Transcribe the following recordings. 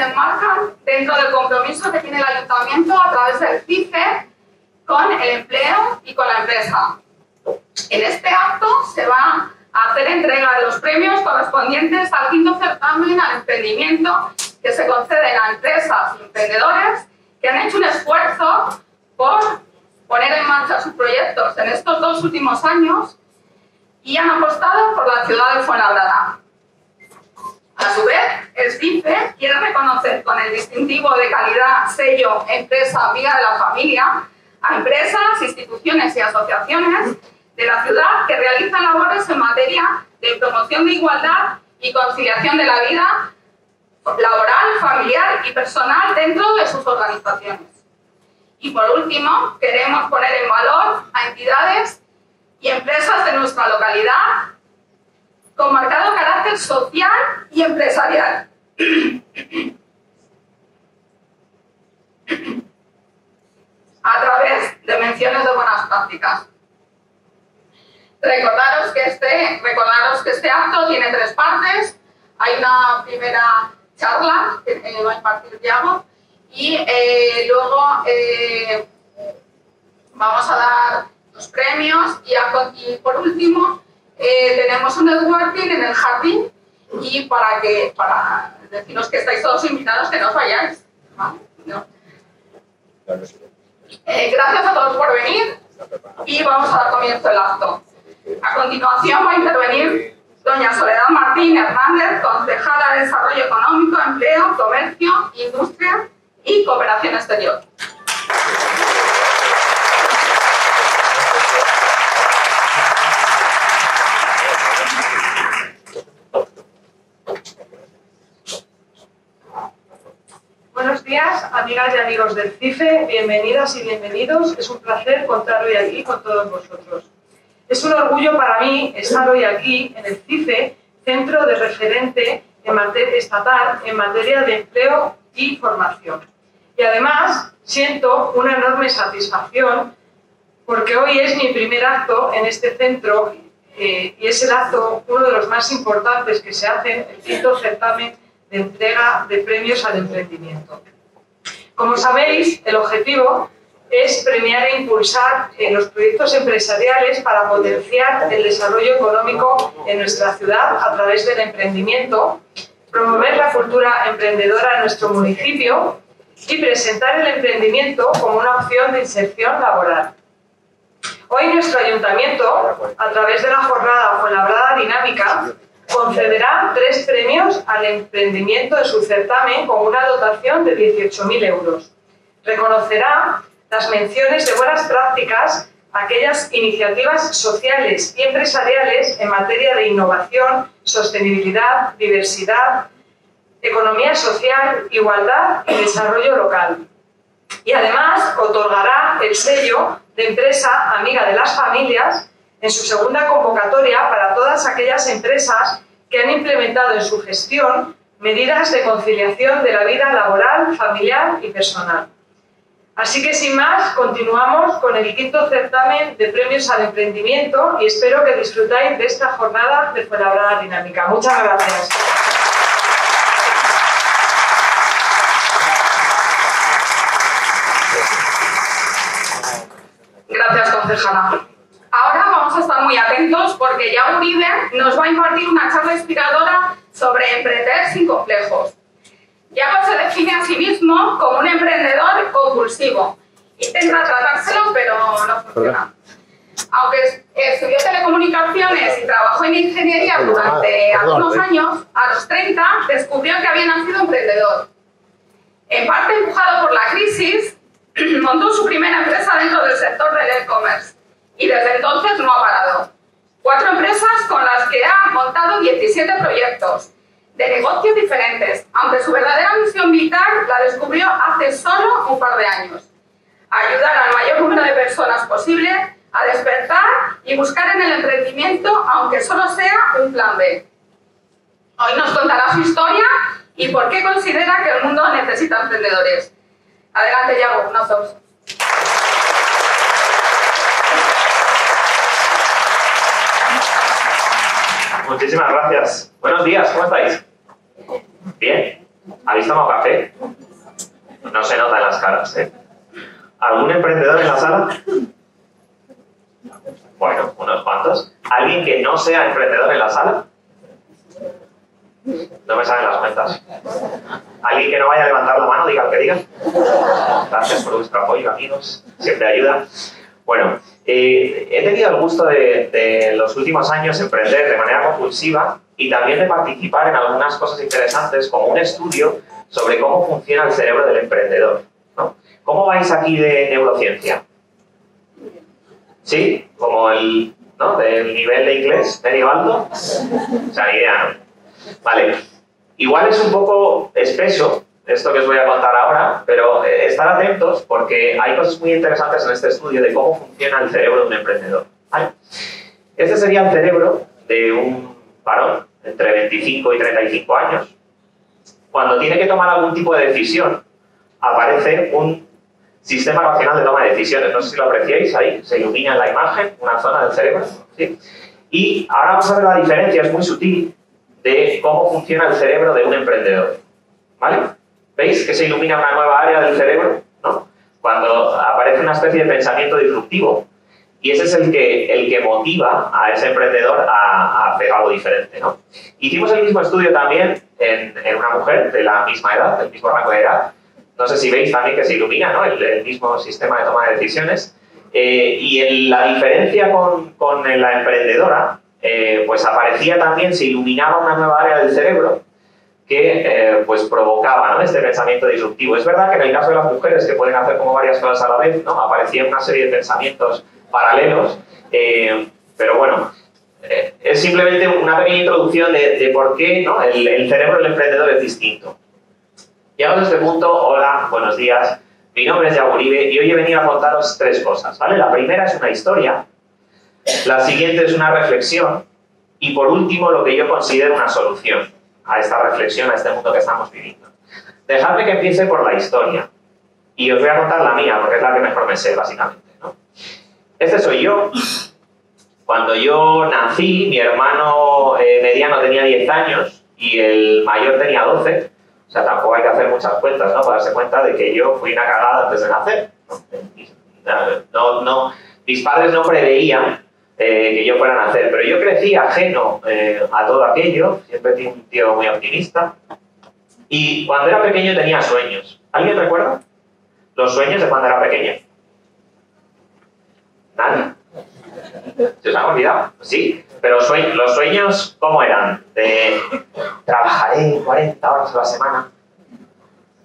se enmarcan dentro del compromiso que tiene el ayuntamiento a través del CIFE con el empleo y con la empresa. En este acto se va a hacer entrega de los premios correspondientes al quinto certamen al emprendimiento que se conceden a empresas y emprendedores que han hecho un esfuerzo por poner en marcha sus proyectos en estos dos últimos años y han apostado por la ciudad de Fuenlabrada. A su vez, el CIFE quiere reconocer con el distintivo de calidad sello Empresa Amiga de la Familia a empresas, instituciones y asociaciones de la ciudad que realizan labores en materia de promoción de igualdad y conciliación de la vida laboral, familiar y personal dentro de sus organizaciones. Y por último, queremos poner en valor a entidades y empresas de nuestra localidad con marcado carácter social y empresarial. a través de menciones de buenas prácticas. Recordaros que este, recordaros que este acto tiene tres partes. Hay una primera charla que eh, va a impartir Diego y eh, luego eh, vamos a dar los premios y por último tenemos un networking en el jardín y para que para deciros que estáis todos invitados que no os vayáis. gracias a todos por venir y vamos a dar comienzo al acto. A continuación va a intervenir doña Soledad Martín Hernández, concejala de Desarrollo Económico, Empleo, Comercio, Industria y Cooperación Exterior. Buenos días, amigas y amigos del CIFE, bienvenidas y bienvenidos. Es un placer contar hoy aquí con todos vosotros. Es un orgullo para mí estar hoy aquí en el CIFE, centro de referente en estatal en materia de empleo y formación. Y además siento una enorme satisfacción porque hoy es mi primer acto en este centro eh, y es el acto, uno de los más importantes que se hace, el quinto certamen de entrega de premios al emprendimiento. Como sabéis, el objetivo es premiar e impulsar eh, los proyectos empresariales para potenciar el desarrollo económico en nuestra ciudad a través del emprendimiento, promover la cultura emprendedora en nuestro municipio y presentar el emprendimiento como una opción de inserción laboral. Hoy nuestro ayuntamiento, a través de la jornada Fuenlabrada Dinámica, concederá tres premios al emprendimiento de su certamen con una dotación de 18.000 euros. Reconocerá las menciones de buenas prácticas aquellas iniciativas sociales y empresariales en materia de innovación, sostenibilidad, diversidad, economía social, igualdad y desarrollo local. Y además otorgará el sello de empresa amiga de las familias en su segunda convocatoria para todas aquellas empresas que han implementado en su gestión medidas de conciliación de la vida laboral, familiar y personal. Así que sin más, continuamos con el quinto certamen de premios al emprendimiento y espero que disfrutáis de esta jornada de Fuenlabrada Dinámica. Muchas gracias. Gracias, concejala. Ahora vamos a estar muy atentos porque ya Uribe nos va a impartir una charla inspiradora sobre emprender sin complejos. Yago se define a sí mismo como un emprendedor compulsivo. Intenta tratárselo, pero no funciona. Aunque estudió telecomunicaciones y trabajó en ingeniería durante algunos años, a los 30 descubrió que había nacido emprendedor. En parte empujado por la crisis, montó su primera empresa dentro del sector del e-commerce y desde entonces no ha parado. Cuatro empresas con las que ha montado 17 proyectos de negocios diferentes, aunque su verdadera misión vital la descubrió hace solo un par de años. Ayudar al mayor número de personas posible a despertar y buscar en el emprendimiento, aunque solo sea un plan B. Hoy nos contará su historia y por qué considera que el mundo necesita emprendedores. Adelante, Yago, un Muchísimas gracias. Buenos días, ¿cómo estáis? Bien. ¿Habéis tomado café? No se nota en las caras, ¿eh? ¿Algún emprendedor en la sala? Bueno, unos cuantos. ¿Alguien que no sea emprendedor en la sala? No me salen las cuentas. ¿Alguien que no vaya a levantar la mano? Diga lo que diga. Gracias por vuestro apoyo, amigos. Siempre ayuda. Bueno, eh, he tenido el gusto de, los últimos años emprender de manera compulsiva y también de participar en algunas cosas interesantes, como un estudio sobre cómo funciona el cerebro del emprendedor. ¿Cómo vais aquí de neurociencia? ¿Sí? Como el, ¿no? Del nivel de inglés alto. O sea, idea, ¿no? Vale. Igual es un poco espeso esto que os voy a contar ahora, pero eh, estar atentos porque hay cosas muy interesantes en este estudio de cómo funciona el cerebro de un emprendedor. Este sería el cerebro de un varón entre 25 y 35 años. Cuando tiene que tomar algún tipo de decisión, aparece un sistema racional de toma de decisiones. No sé si lo apreciáis ahí, se ilumina en la imagen, una zona del cerebro. Y ahora vamos a ver la diferencia, es muy sutil, de cómo funciona el cerebro de un emprendedor. ¿Vale? ¿Veis que se ilumina una nueva área del cerebro? ¿no? Cuando aparece una especie de pensamiento disruptivo. Y ese es el que, el que motiva a ese emprendedor a, a hacer algo diferente. ¿no? Hicimos el mismo estudio también en, en, una mujer de la misma edad, del mismo rango de edad. No sé si veis también que se ilumina ¿no? el, el mismo sistema de toma de decisiones. Eh, y el, la diferencia con, con la emprendedora, eh, pues aparecía también, se iluminaba una nueva área del cerebro que eh, pues provocaba este pensamiento disruptivo. Es verdad que en el caso de las mujeres que pueden hacer como varias cosas a la vez, ¿no? aparecía una serie de pensamientos paralelos, eh, pero bueno, eh, es simplemente una pequeña introducción de, por qué el, cerebro del emprendedor es distinto. Llegamos a este punto, hola, buenos días, mi nombre es Yago Uribe y hoy he venido a contaros tres cosas, ¿vale? La primera es una historia, la siguiente es una reflexión y por último lo que yo considero una solución a esta reflexión, a este mundo que estamos viviendo. Dejadme que empiece por la historia. Y os voy a contar la mía, porque es la que mejor me sé, básicamente. ¿no? Este soy yo. Cuando yo nací, mi hermano eh, mediano tenía 10 años y el mayor tenía 12. O sea, tampoco hay que hacer muchas cuentas, ¿no? Para darse cuenta de que yo fui una cagada antes de nacer. No, no, mis padres no preveían eh, que yo fuera a nacer. Pero yo crecí ajeno eh, a todo aquello, siempre fui un tío muy optimista. Y cuando era pequeño tenía sueños. ¿Alguien recuerda los sueños de cuando era pequeño? ¿Nadie? ¿Se os han olvidado? Sí, pero los sueños, ¿cómo eran? De trabajaré 40 horas a la semana,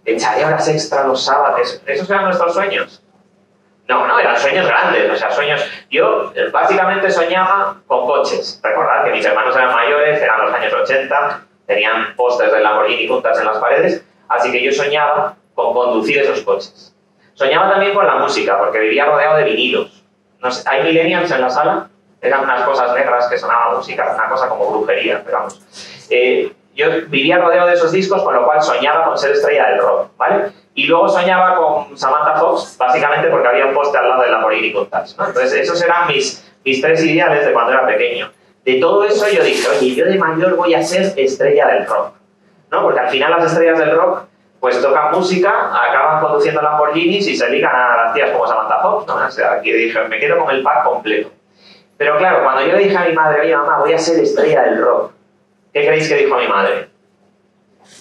echaré horas extra los sábados. ¿Esos eran nuestros sueños? No, no, eran sueños grandes, o sea, sueños... Yo eh, básicamente soñaba con coches. Recordad que mis hermanos eran mayores, eran los años 80, tenían pósters de Lamborghini juntas en las paredes, así que yo soñaba con conducir esos coches. Soñaba también con la música, porque vivía rodeado de vinilos. ¿Hay millennials en la sala? Eran unas cosas negras que sonaba música, una cosa como brujería, pero. Eh, yo vivía rodeado de esos discos, con lo cual soñaba con ser estrella del rock, ¿vale? Y luego soñaba con Samantha Fox, básicamente porque había un poste al lado de la Lamborghini Countach, ¿no? Entonces, esos eran mis, mis tres ideales de cuando era pequeño. De todo eso yo dije, oye, yo de mayor voy a ser estrella del rock, ¿no? Porque al final las estrellas del rock pues tocan música, acaban conduciendo Lamborghinis y se ligan a las tías como Samantha Fox, ¿no? O sea, aquí dije, me quedo con el pack completo. Pero claro, cuando yo le dije a mi madre, oye mamá, voy a ser estrella del rock, ¿qué creéis que dijo mi madre?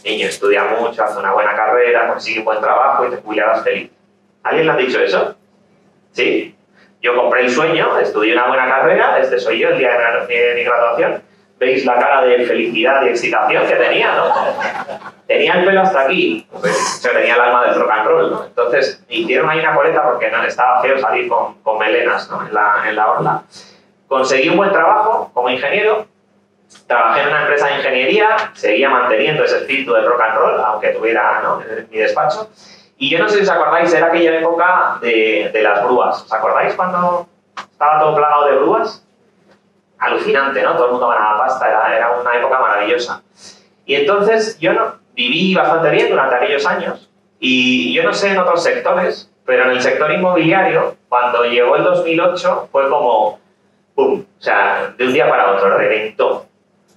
Niño, estudia mucho, haz una buena carrera, consigue un buen trabajo y te jubilarás feliz. ¿Alguien le ha dicho eso? ¿Sí? Yo compré el sueño, estudié una buena carrera, este soy yo el día de mi graduación. ¿Veis la cara de felicidad y excitación que tenía, no? Tenía el pelo hasta aquí, pues, yo tenía el alma del rock and roll, ¿no? Entonces, hicieron ahí una coleta porque no, estaba feo salir con, con melenas ¿no? en, la, en la orla. Conseguí un buen trabajo como ingeniero, trabajé en una empresa de ingeniería, seguía manteniendo ese espíritu del rock and roll, aunque tuviera ¿no? mi despacho. Y yo no sé si os acordáis, era aquella época de, de las grúas. ¿Os acordáis cuando estaba todo plagado de grúas? Alucinante, ¿no? Todo el mundo ganaba pasta, era, era una época maravillosa. Y entonces yo no, viví bastante bien durante aquellos años. Y yo no sé en otros sectores, pero en el sector inmobiliario, cuando llegó el 2008, fue como, ¡pum! O sea, de un día para otro, reventó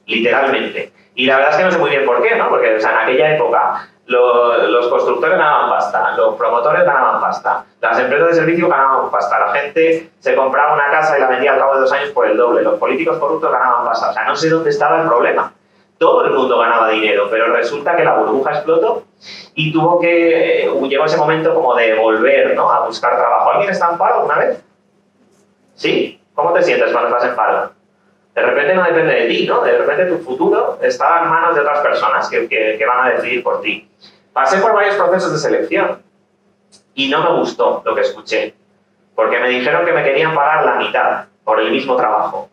literalmente. Y la verdad es que no sé muy bien por qué, ¿no? Porque en aquella época los constructores ganaban pasta, los promotores ganaban pasta, las empresas de servicio ganaban pasta, la gente se compraba una casa y la vendía al cabo de dos años por el doble, los políticos corruptos ganaban pasta. O sea, no sé dónde estaba el problema. Todo el mundo ganaba dinero, pero resulta que la burbuja explotó y tuvo que, eh, llegó ese momento como de volver ¿no? a buscar trabajo. ¿Alguien está en paro alguna vez? ¿Sí? ¿Cómo te sientes cuando estás en paro? De repente no depende de ti, ¿no? De repente tu futuro está en manos de otras personas que, que, van a decidir por ti. Pasé por varios procesos de selección y no me gustó lo que escuché, porque me dijeron que me querían pagar la mitad por el mismo trabajo.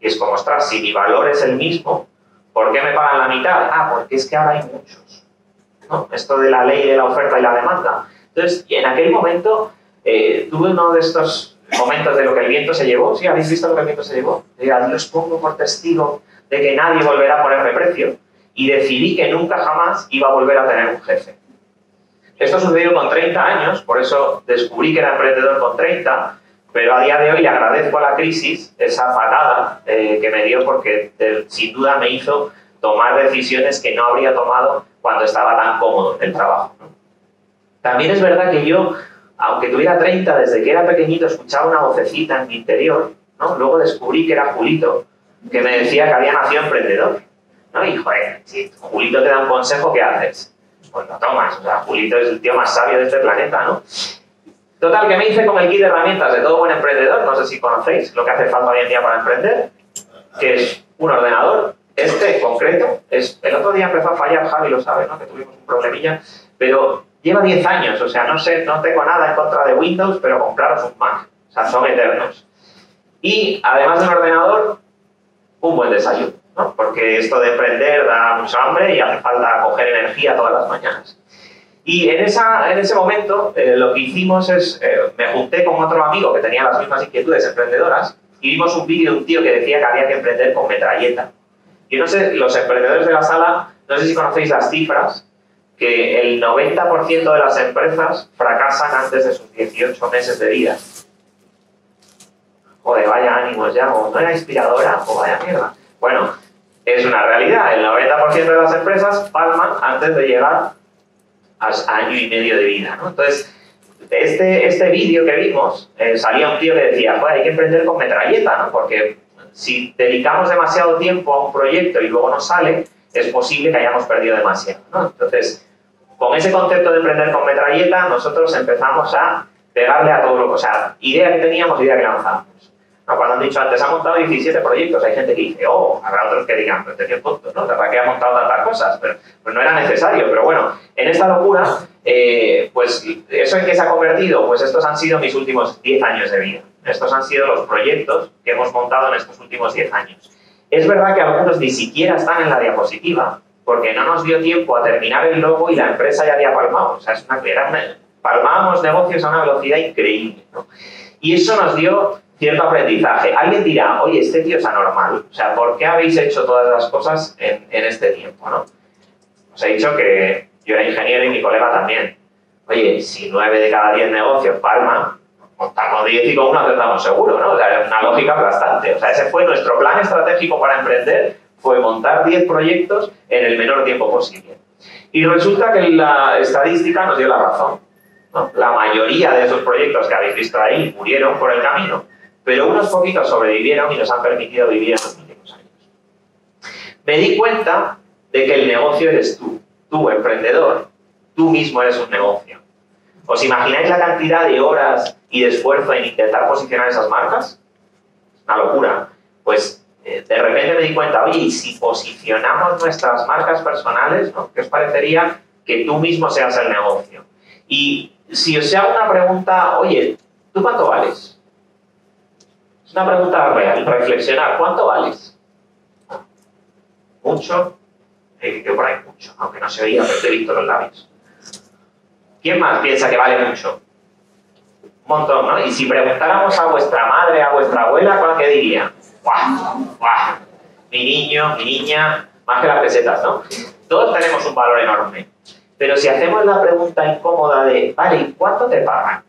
Y es como, ostras, si mi valor es el mismo, ¿por qué me pagan la mitad? Ah, porque es que ahora hay muchos. ¿no? Esto de la ley de la oferta y la demanda. Entonces, en aquel momento eh, tuve uno de estos momentos de lo que el viento se llevó. ¿Sí habéis visto lo que el viento se llevó? A Dios pongo por testigo de que nadie volverá a ponerme precio y decidí que nunca jamás iba a volver a tener un jefe. Esto sucedió con 30 años, por eso descubrí que era emprendedor con 30, pero a día de hoy le agradezco a la crisis esa patada eh, que me dio porque sin duda me hizo tomar decisiones que no habría tomado cuando estaba tan cómodo en el trabajo. También es verdad que yo aunque tuviera 30, desde que era pequeñito escuchaba una vocecita en mi interior, ¿no? Luego descubrí que era Julito, que me decía que había nacido emprendedor, ¿no? Y, joder, si Julito te da un consejo, ¿qué haces? Pues lo tomas, o sea, Julito es el tío más sabio de este planeta, ¿no? Total, que me hice con el kit de herramientas de todo buen emprendedor, no sé si conocéis lo que hace falta hoy en día para emprender, que es un ordenador, este concreto, es, el otro día empezó a fallar, Javi lo sabe, ¿no? que tuvimos un problemilla, pero lleva 10 años, o sea, no sé, no tengo nada en contra de Windows, pero compraros un Mac, o sea, son eternos. Y además del ordenador, un buen desayuno, ¿no? Porque esto de emprender da mucho hambre y hace falta coger energía todas las mañanas. Y en, esa, en ese momento eh, lo que hicimos es, eh, me junté con otro amigo que tenía las mismas inquietudes emprendedoras y vimos un vídeo de un tío que decía que había que emprender con metralleta. Yo no sé, los emprendedores de la sala, no sé si conocéis las cifras, que el 90% de las empresas fracasan antes de sus 18 meses de vida. Joder, vaya ánimos ya, o no era inspiradora, o vaya mierda. Bueno, es una realidad, el 90% de las empresas palman antes de llegar a año y medio de vida, ¿no? Entonces, este, este vídeo que vimos, eh, salía un tío que decía, joder, hay que emprender con metralleta, ¿no? Porque si dedicamos demasiado tiempo a un proyecto y luego no sale, es posible que hayamos perdido demasiado. ¿no? Entonces, con ese concepto de emprender con metralleta, nosotros empezamos a pegarle a todo lo que, o sea, idea que teníamos, idea que lanzamos. Cuando han dicho antes, ha montado 17 proyectos, hay gente que dice, oh, habrá otros que digan, pero este tonto, ¿no? ¿Para qué ha montado tantas cosas? Pero pues no era necesario, pero bueno, en esta locura, eh, pues eso en qué se ha convertido, pues estos han sido mis últimos 10 años de vida. Estos han sido los proyectos que hemos montado en estos últimos 10 años. Es verdad que algunos ni siquiera están en la diapositiva, porque no nos dio tiempo a terminar el logo y la empresa ya había palmado. O sea, es una palmábamos negocios a una velocidad increíble. ¿no? Y eso nos dio cierto aprendizaje. Alguien dirá, oye, este tío es anormal. O sea, ¿por qué habéis hecho todas las cosas en, en este tiempo? ¿no? Os he dicho que yo era ingeniero y mi colega también. Oye, si nueve de cada diez negocios palman, montamos 10 y con uno acertamos seguro, ¿no? O sea, es una lógica aplastante. O sea, ese fue nuestro plan estratégico para emprender, fue montar 10 proyectos en el menor tiempo posible. Y resulta que la estadística nos dio la razón. ¿no? La mayoría de esos proyectos que habéis visto ahí murieron por el camino, pero unos poquitos sobrevivieron y nos han permitido vivir en los últimos años. Me di cuenta de que el negocio eres tú, tú emprendedor, tú mismo eres un negocio. ¿Os imagináis la cantidad de horas y de esfuerzo en intentar posicionar esas marcas? Una locura. Pues de repente me di cuenta, oye, y si posicionamos nuestras marcas personales, ¿no? ¿qué os parecería que tú mismo seas el negocio? Y si os hago una pregunta, oye, ¿tú cuánto vales? Es una pregunta real, reflexionar, ¿cuánto vales? ¿Mucho? Eh, por ahí mucho, aunque no se oía, pero te he visto los labios. ¿Quién más piensa que vale mucho? Un montón, ¿no? Y si preguntáramos a vuestra madre, a vuestra abuela, ¿cuál que diría? ¡Guau! ¡Guau! Mi niño, mi niña, más que las pesetas, ¿no? Todos tenemos un valor enorme. Pero si hacemos la pregunta incómoda de, vale, ¿y cuánto te pagan?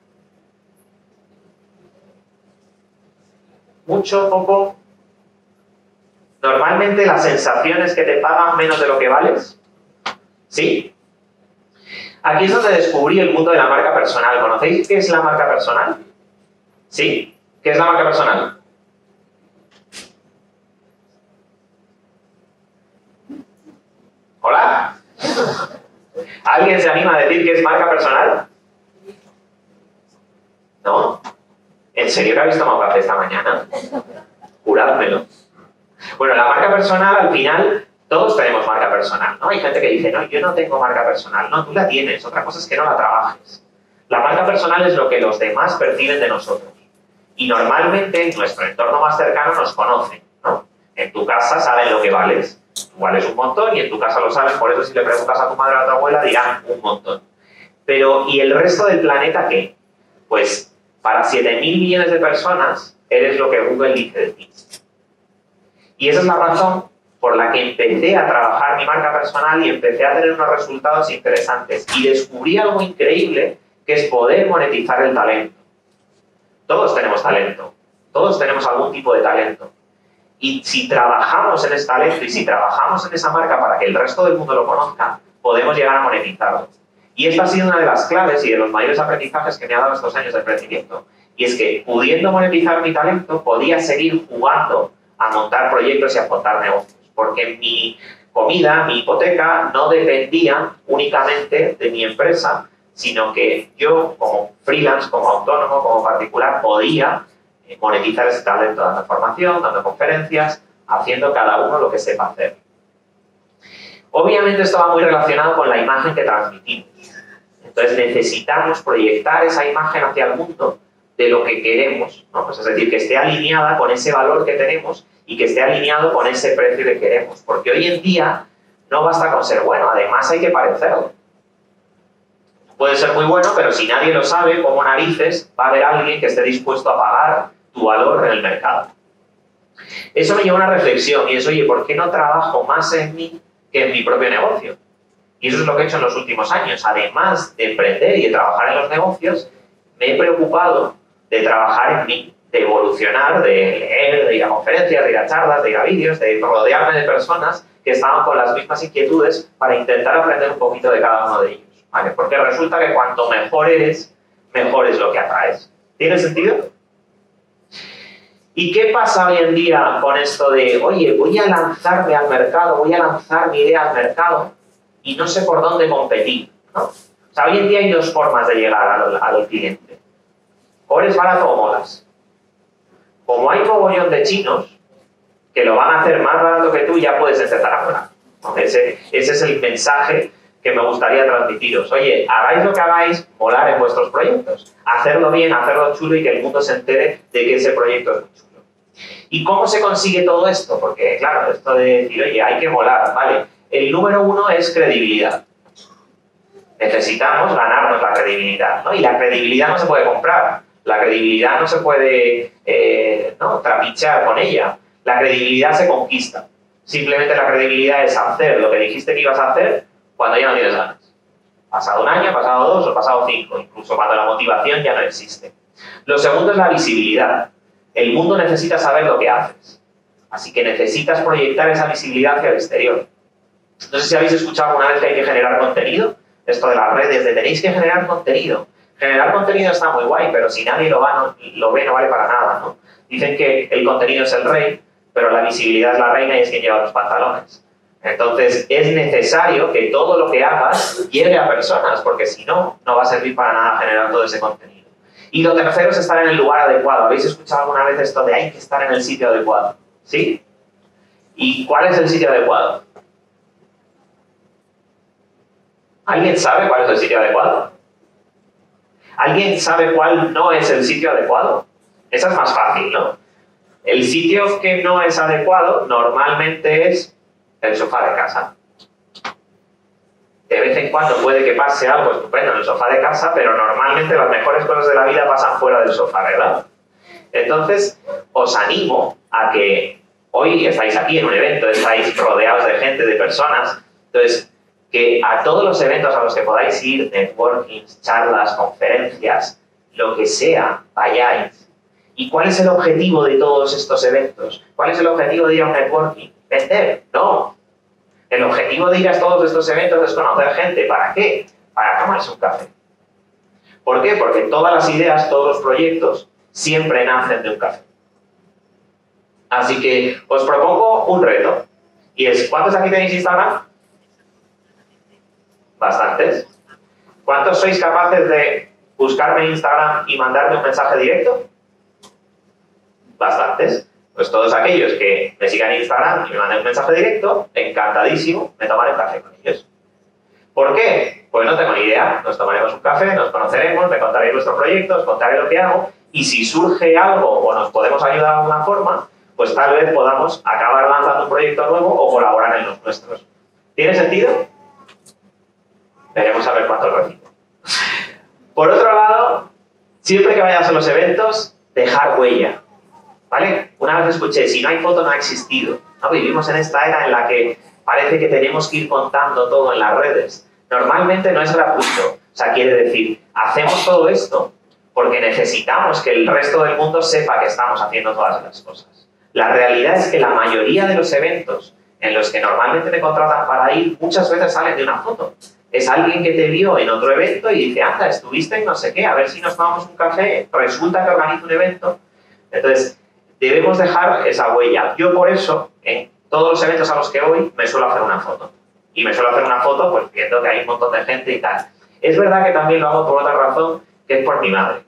¿Mucho? ¿Poco? Normalmente las sensaciones que te pagan menos de lo que vales. ¿Sí? Aquí es donde descubrí el mundo de la marca personal. ¿Conocéis qué es la marca personal? ¿Sí? ¿Qué es la marca personal? ¿Hola? ¿Alguien se anima a decir que es marca personal? ¿No? ¿En serio que habéis tomado café esta mañana? Jurádmelo. Bueno, la marca personal al final, todos tenemos marca personal, ¿no? Hay gente que dice, no, yo no tengo marca personal. No, tú la tienes, otra cosa es que no la trabajes. La marca personal es lo que los demás perciben de nosotros. Y normalmente en nuestro entorno más cercano nos conocen, ¿no? En tu casa saben lo que vales. Tú vales un montón y en tu casa lo saben, por eso si le preguntas a tu madre o a tu abuela dirán un montón. Pero, ¿y el resto del planeta qué? Pues para 7.000 millones de personas eres lo que Google dice de ti. Y esa es la razón por la que empecé a trabajar mi marca personal y empecé a tener unos resultados interesantes. Y descubrí algo increíble que es poder monetizar el talento. Todos tenemos talento, todos tenemos algún tipo de talento. Y si trabajamos en ese talento y si trabajamos en esa marca para que el resto del mundo lo conozca, podemos llegar a monetizarlo. Y esta ha sido una de las claves y de los mayores aprendizajes que me ha dado estos años de crecimiento. Y es que pudiendo monetizar mi talento, podía seguir jugando a montar proyectos y a montar negocios. Porque mi comida, mi hipoteca, no dependía únicamente de mi empresa, sino que yo como freelance, como autónomo, como particular, podía monetizar ese talento dando formación, dando conferencias, haciendo cada uno lo que sepa hacer. Obviamente esto va muy relacionado con la imagen que transmitimos. Entonces necesitamos proyectar esa imagen hacia el mundo de lo que queremos, ¿no? Pues es decir, que esté alineada con ese valor que tenemos y que esté alineado con ese precio que queremos. Porque hoy en día no basta con ser bueno, además hay que parecerlo. Puede ser muy bueno, pero si nadie lo sabe, como narices, va a haber alguien que esté dispuesto a pagar tu valor en el mercado. Eso me lleva a una reflexión y es, oye, ¿por qué no trabajo más en mí que en mi propio negocio? Y eso es lo que he hecho en los últimos años. Además de emprender y de trabajar en los negocios, me he preocupado de trabajar en mí, de evolucionar, de leer, de ir a conferencias, de ir a charlas, de ir a vídeos, de rodearme de personas que estaban con las mismas inquietudes para intentar aprender un poquito de cada uno de ellos. ¿vale? Porque resulta que cuanto mejor eres, mejor es lo que atraes. ¿Tiene sentido? ¿Y qué pasa hoy en día con esto de, oye, voy a lanzarme al mercado, voy a lanzar mi idea al mercado y no sé por dónde competir? ¿no? O sea, hoy en día hay dos formas de llegar al, al cliente. O eres barato o molas. Como hay mogollón de chinos que lo van a hacer más barato que tú, ya puedes empezar a molar. Ese, ese es el mensaje que me gustaría transmitiros. Oye, hagáis lo que hagáis, molar en vuestros proyectos. Hacerlo bien, hacerlo chulo y que el mundo se entere de que ese proyecto es muy chulo. ¿Y cómo se consigue todo esto? Porque, claro, esto de decir, oye, hay que molar, ¿vale? El número uno es credibilidad. Necesitamos ganarnos la credibilidad. Y la credibilidad no se puede comprar. La credibilidad no se puede eh, ¿no? trapichar con ella. La credibilidad se conquista. Simplemente la credibilidad es hacer lo que dijiste que ibas a hacer cuando ya no tienes ganas. Pasado un año, pasado dos o pasado cinco, incluso cuando la motivación ya no existe. Lo segundo es la visibilidad. El mundo necesita saber lo que haces. Así que necesitas proyectar esa visibilidad hacia el exterior. No sé si habéis escuchado alguna vez que hay que generar contenido. Esto de las redes, de tenéis que generar contenido. Generar contenido está muy guay, pero si nadie lo, no, lo ve no vale para nada. ¿no? Dicen que el contenido es el rey, pero la visibilidad es la reina y es quien lleva los pantalones. Entonces, es necesario que todo lo que hagas llegue a personas, porque si no, no va a servir para nada generar todo ese contenido. Y lo tercero es estar en el lugar adecuado. ¿Habéis escuchado alguna vez esto de hay que estar en el sitio adecuado? ¿Sí? ¿Y cuál es el sitio adecuado? ¿Alguien sabe cuál es el sitio adecuado? ¿Alguien sabe cuál no es el sitio adecuado? Esa es más fácil, ¿no? El sitio que no es adecuado normalmente es el sofá de casa. De vez en cuando puede que pase algo estupendo en el sofá de casa, pero normalmente las mejores cosas de la vida pasan fuera del sofá, ¿verdad? Entonces, os animo a que hoy estáis aquí en un evento, estáis rodeados de gente, de personas, entonces, que a todos los eventos a los que podáis ir, networkings, charlas, conferencias, lo que sea, vayáis. ¿Y cuál es el objetivo de todos estos eventos? ¿Cuál es el objetivo de ir a un networking? ¿Vender? No. El objetivo de ir a todos estos eventos es conocer gente. ¿Para qué? para tomarse un café. ¿Por qué? Porque todas las ideas, todos los proyectos siempre nacen de un café. Así que os propongo un reto. Y es, ¿cuántos aquí tenéis Instagram? Bastantes. ¿Cuántos sois capaces de buscarme en Instagram y mandarme un mensaje directo? Bastantes. Pues todos aquellos que me sigan en Instagram y me manden un mensaje directo, encantadísimo, me tomaré un café con ellos. ¿Por qué? Pues no tengo ni idea. Nos tomaremos un café, nos conoceremos, me contaréis vuestros proyectos, contaré lo que hago y si surge algo o nos podemos ayudar de alguna forma, pues tal vez podamos acabar lanzando un proyecto nuevo o colaborar en los nuestros. ¿Tiene sentido? Veremos a ver cuánto recibo. Por otro lado, siempre que vayas a los eventos, dejar huella. ¿Vale? Una vez escuché, si no hay foto no ha existido. ¿No? Vivimos en esta era en la que parece que tenemos que ir contando todo en las redes. Normalmente no es gratuito. O sea, quiere decir, hacemos todo esto porque necesitamos que el resto del mundo sepa que estamos haciendo todas las cosas. La realidad es que la mayoría de los eventos en los que normalmente te contratan para ir, muchas veces salen de una foto. Es alguien que te vio en otro evento y dice, anda, estuviste en no sé qué, a ver si nos tomamos un café, resulta que organiza un evento. Entonces, debemos dejar esa huella. Yo por eso, en todos los eventos a los que voy, me suelo hacer una foto. Y me suelo hacer una foto pues viendo que hay un montón de gente y tal. Es verdad que también lo hago por otra razón, que es por mi madre.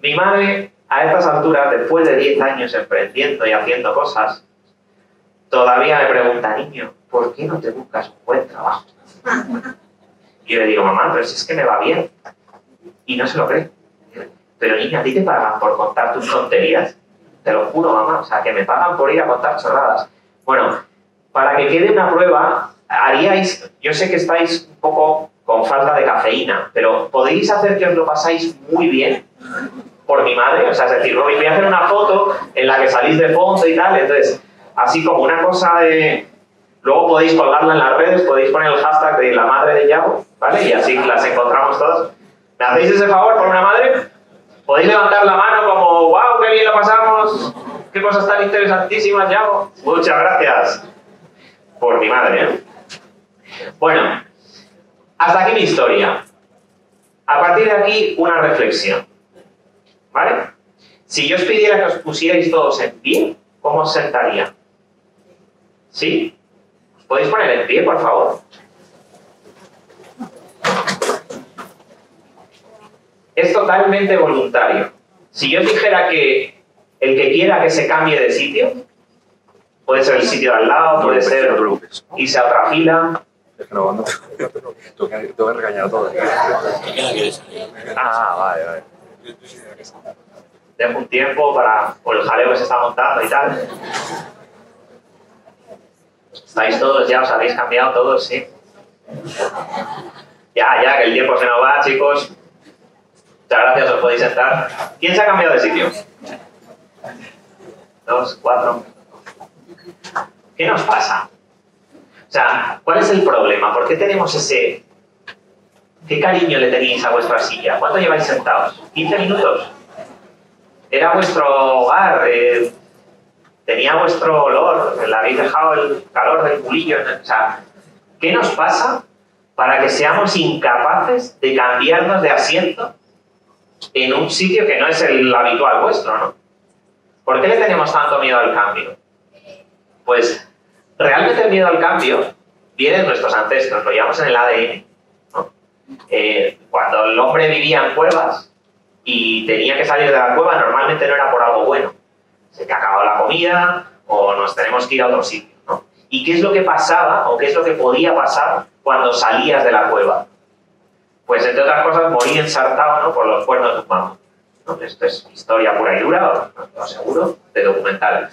Mi madre, a estas alturas, después de 10 años emprendiendo y haciendo cosas, todavía me pregunta, niño, ¿por qué no te buscas un buen trabajo? Y yo le digo, mamá, pero si es que me va bien. Y no se lo cree. Pero niña, ¿a ti te pagan por contar tus tonterías? Te lo juro, mamá. O sea, que me pagan por ir a contar chorradas. Bueno, para que quede una prueba, haríais, yo sé que estáis un poco con falta de cafeína, pero ¿podéis hacer que os lo pasáis muy bien? Por mi madre, o sea, es decir, voy a hacer una foto en la que salís de fondo y tal, entonces, así como una cosa de... Luego podéis colgarla en las redes, podéis poner el hashtag de la madre de Yago, ¿vale? Y así las encontramos todas. ¿Me hacéis ese favor por una madre? Podéis levantar la mano como, wow, qué bien lo pasamos, qué cosas tan interesantísimas, Yago. Muchas gracias por mi madre, ¿eh? Bueno, hasta aquí mi historia. A partir de aquí, una reflexión. ¿Vale? Si yo os pidiera que os pusierais todos en pie, ¿cómo os sentaría? ¿Sí? ¿Os podéis poner en pie, por favor? Es totalmente voluntario. Si yo dijera que el que quiera que se cambie de sitio, puede ser el sitio de al lado, puede ser a fila, es que no, no, tengo que regañar todo. Ah, vale, vale. Dejo un tiempo para por el jaleo que se está montando y tal. ¿Estáis todos ya? ¿Os habéis cambiado todos? Sí. Ya, ya, que el tiempo se nos va, chicos. Muchas gracias, os podéis sentar. ¿Quién se ha cambiado de sitio? Dos, cuatro. ¿Qué nos pasa? O sea, ¿cuál es el problema? ¿Por qué tenemos ese... ¿Qué cariño le tenéis a vuestra silla? ¿Cuánto lleváis sentados? ¿15 minutos? Era vuestro hogar, eh, tenía vuestro olor, le habéis dejado el calor del culillo. O sea, ¿qué nos pasa para que seamos incapaces de cambiarnos de asiento en un sitio que no es el habitual vuestro, ¿no? ¿Por qué le tenemos tanto miedo al cambio? Pues Realmente el miedo al cambio viene de nuestros ancestros, lo llevamos en el ADN. Eh, cuando el hombre vivía en cuevas y tenía que salir de la cueva, normalmente no era por algo bueno. Se te acabado la comida o nos tenemos que ir a otro sitio. ¿Y qué es lo que pasaba o qué es lo que podía pasar cuando salías de la cueva? Pues entre otras cosas morí ensartado por los cuernos de un mamá. Esto es historia pura y dura, lo aseguro, de documental.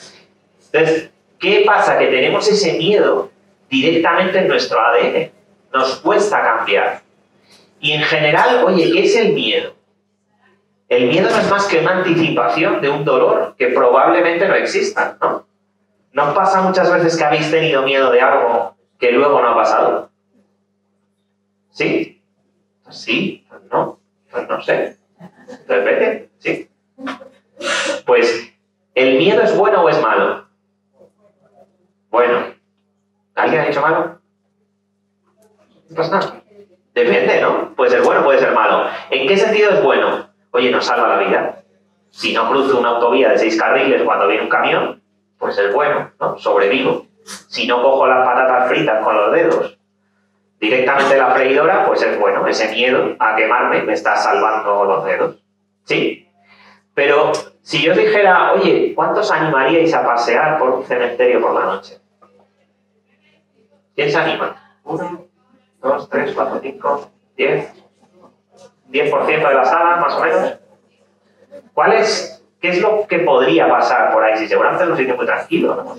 Entonces, ¿Qué pasa? Que tenemos ese miedo directamente en nuestro ADN. Nos cuesta cambiar. Y en general, oye, ¿qué es el miedo? El miedo no es más que una anticipación de un dolor que probablemente no exista, ¿no? ¿No pasa muchas veces que habéis tenido miedo de algo que luego no ha pasado? ¿Sí? Sí, pues no, pues no sé. Entonces vete, ¿sí? Pues, ¿el miedo es bueno o es malo? Bueno, ¿alguien ha dicho malo? No pasa nada. Depende, ¿no? Puede ser bueno, puede ser malo. ¿En qué sentido es bueno? Oye, nos salva la vida. Si no cruzo una autovía de seis carriles cuando viene un camión, pues es bueno, ¿no? Sobrevivo. Si no cojo las patatas fritas con los dedos directamente la freidora, pues es bueno. Ese miedo a quemarme me está salvando los dedos. ¿Sí? Pero si yo dijera, oye, ¿cuántos animaríais a pasear por un cementerio por la noche? ¿Quién se anima? Uno, dos, tres, cuatro, cinco, diez. ¿10% de la sala, más o menos? ¿Cuál es, qué es lo que podría pasar por ahí? Si seguramente es un sitio muy tranquilo, ¿no?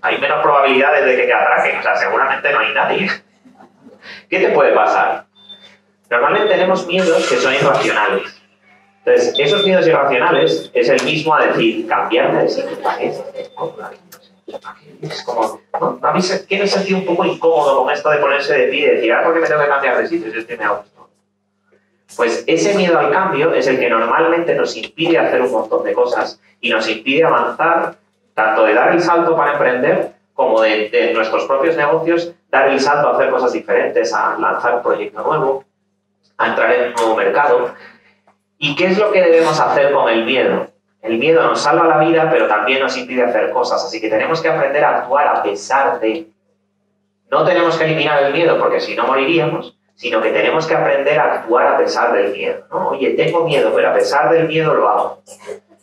hay menos probabilidades de que te atraquen, o sea, seguramente no hay nadie. ¿Qué te puede pasar? Normalmente tenemos miedos que son irracionales. Entonces, esos miedos irracionales es el mismo a decir, cambiarme de sitio. Es como, ¿no? A mí quiero sentir un poco incómodo con esto de ponerse de pie y decir, ah, ¿por qué me tengo que cambiar de sitio si estoy me gusto? Pues ese miedo al cambio es el que normalmente nos impide hacer un montón de cosas y nos impide avanzar, tanto de dar el salto para emprender como de, de nuestros propios negocios, dar el salto a hacer cosas diferentes, a lanzar un proyecto nuevo, a entrar en un nuevo mercado. ¿Y qué es lo que debemos hacer con el miedo? El miedo nos salva la vida, pero también nos impide hacer cosas. Así que tenemos que aprender a actuar a pesar de. No tenemos que eliminar el miedo, porque si no moriríamos, sino que tenemos que aprender a actuar a pesar del miedo. Oye, tengo miedo, pero a pesar del miedo lo hago.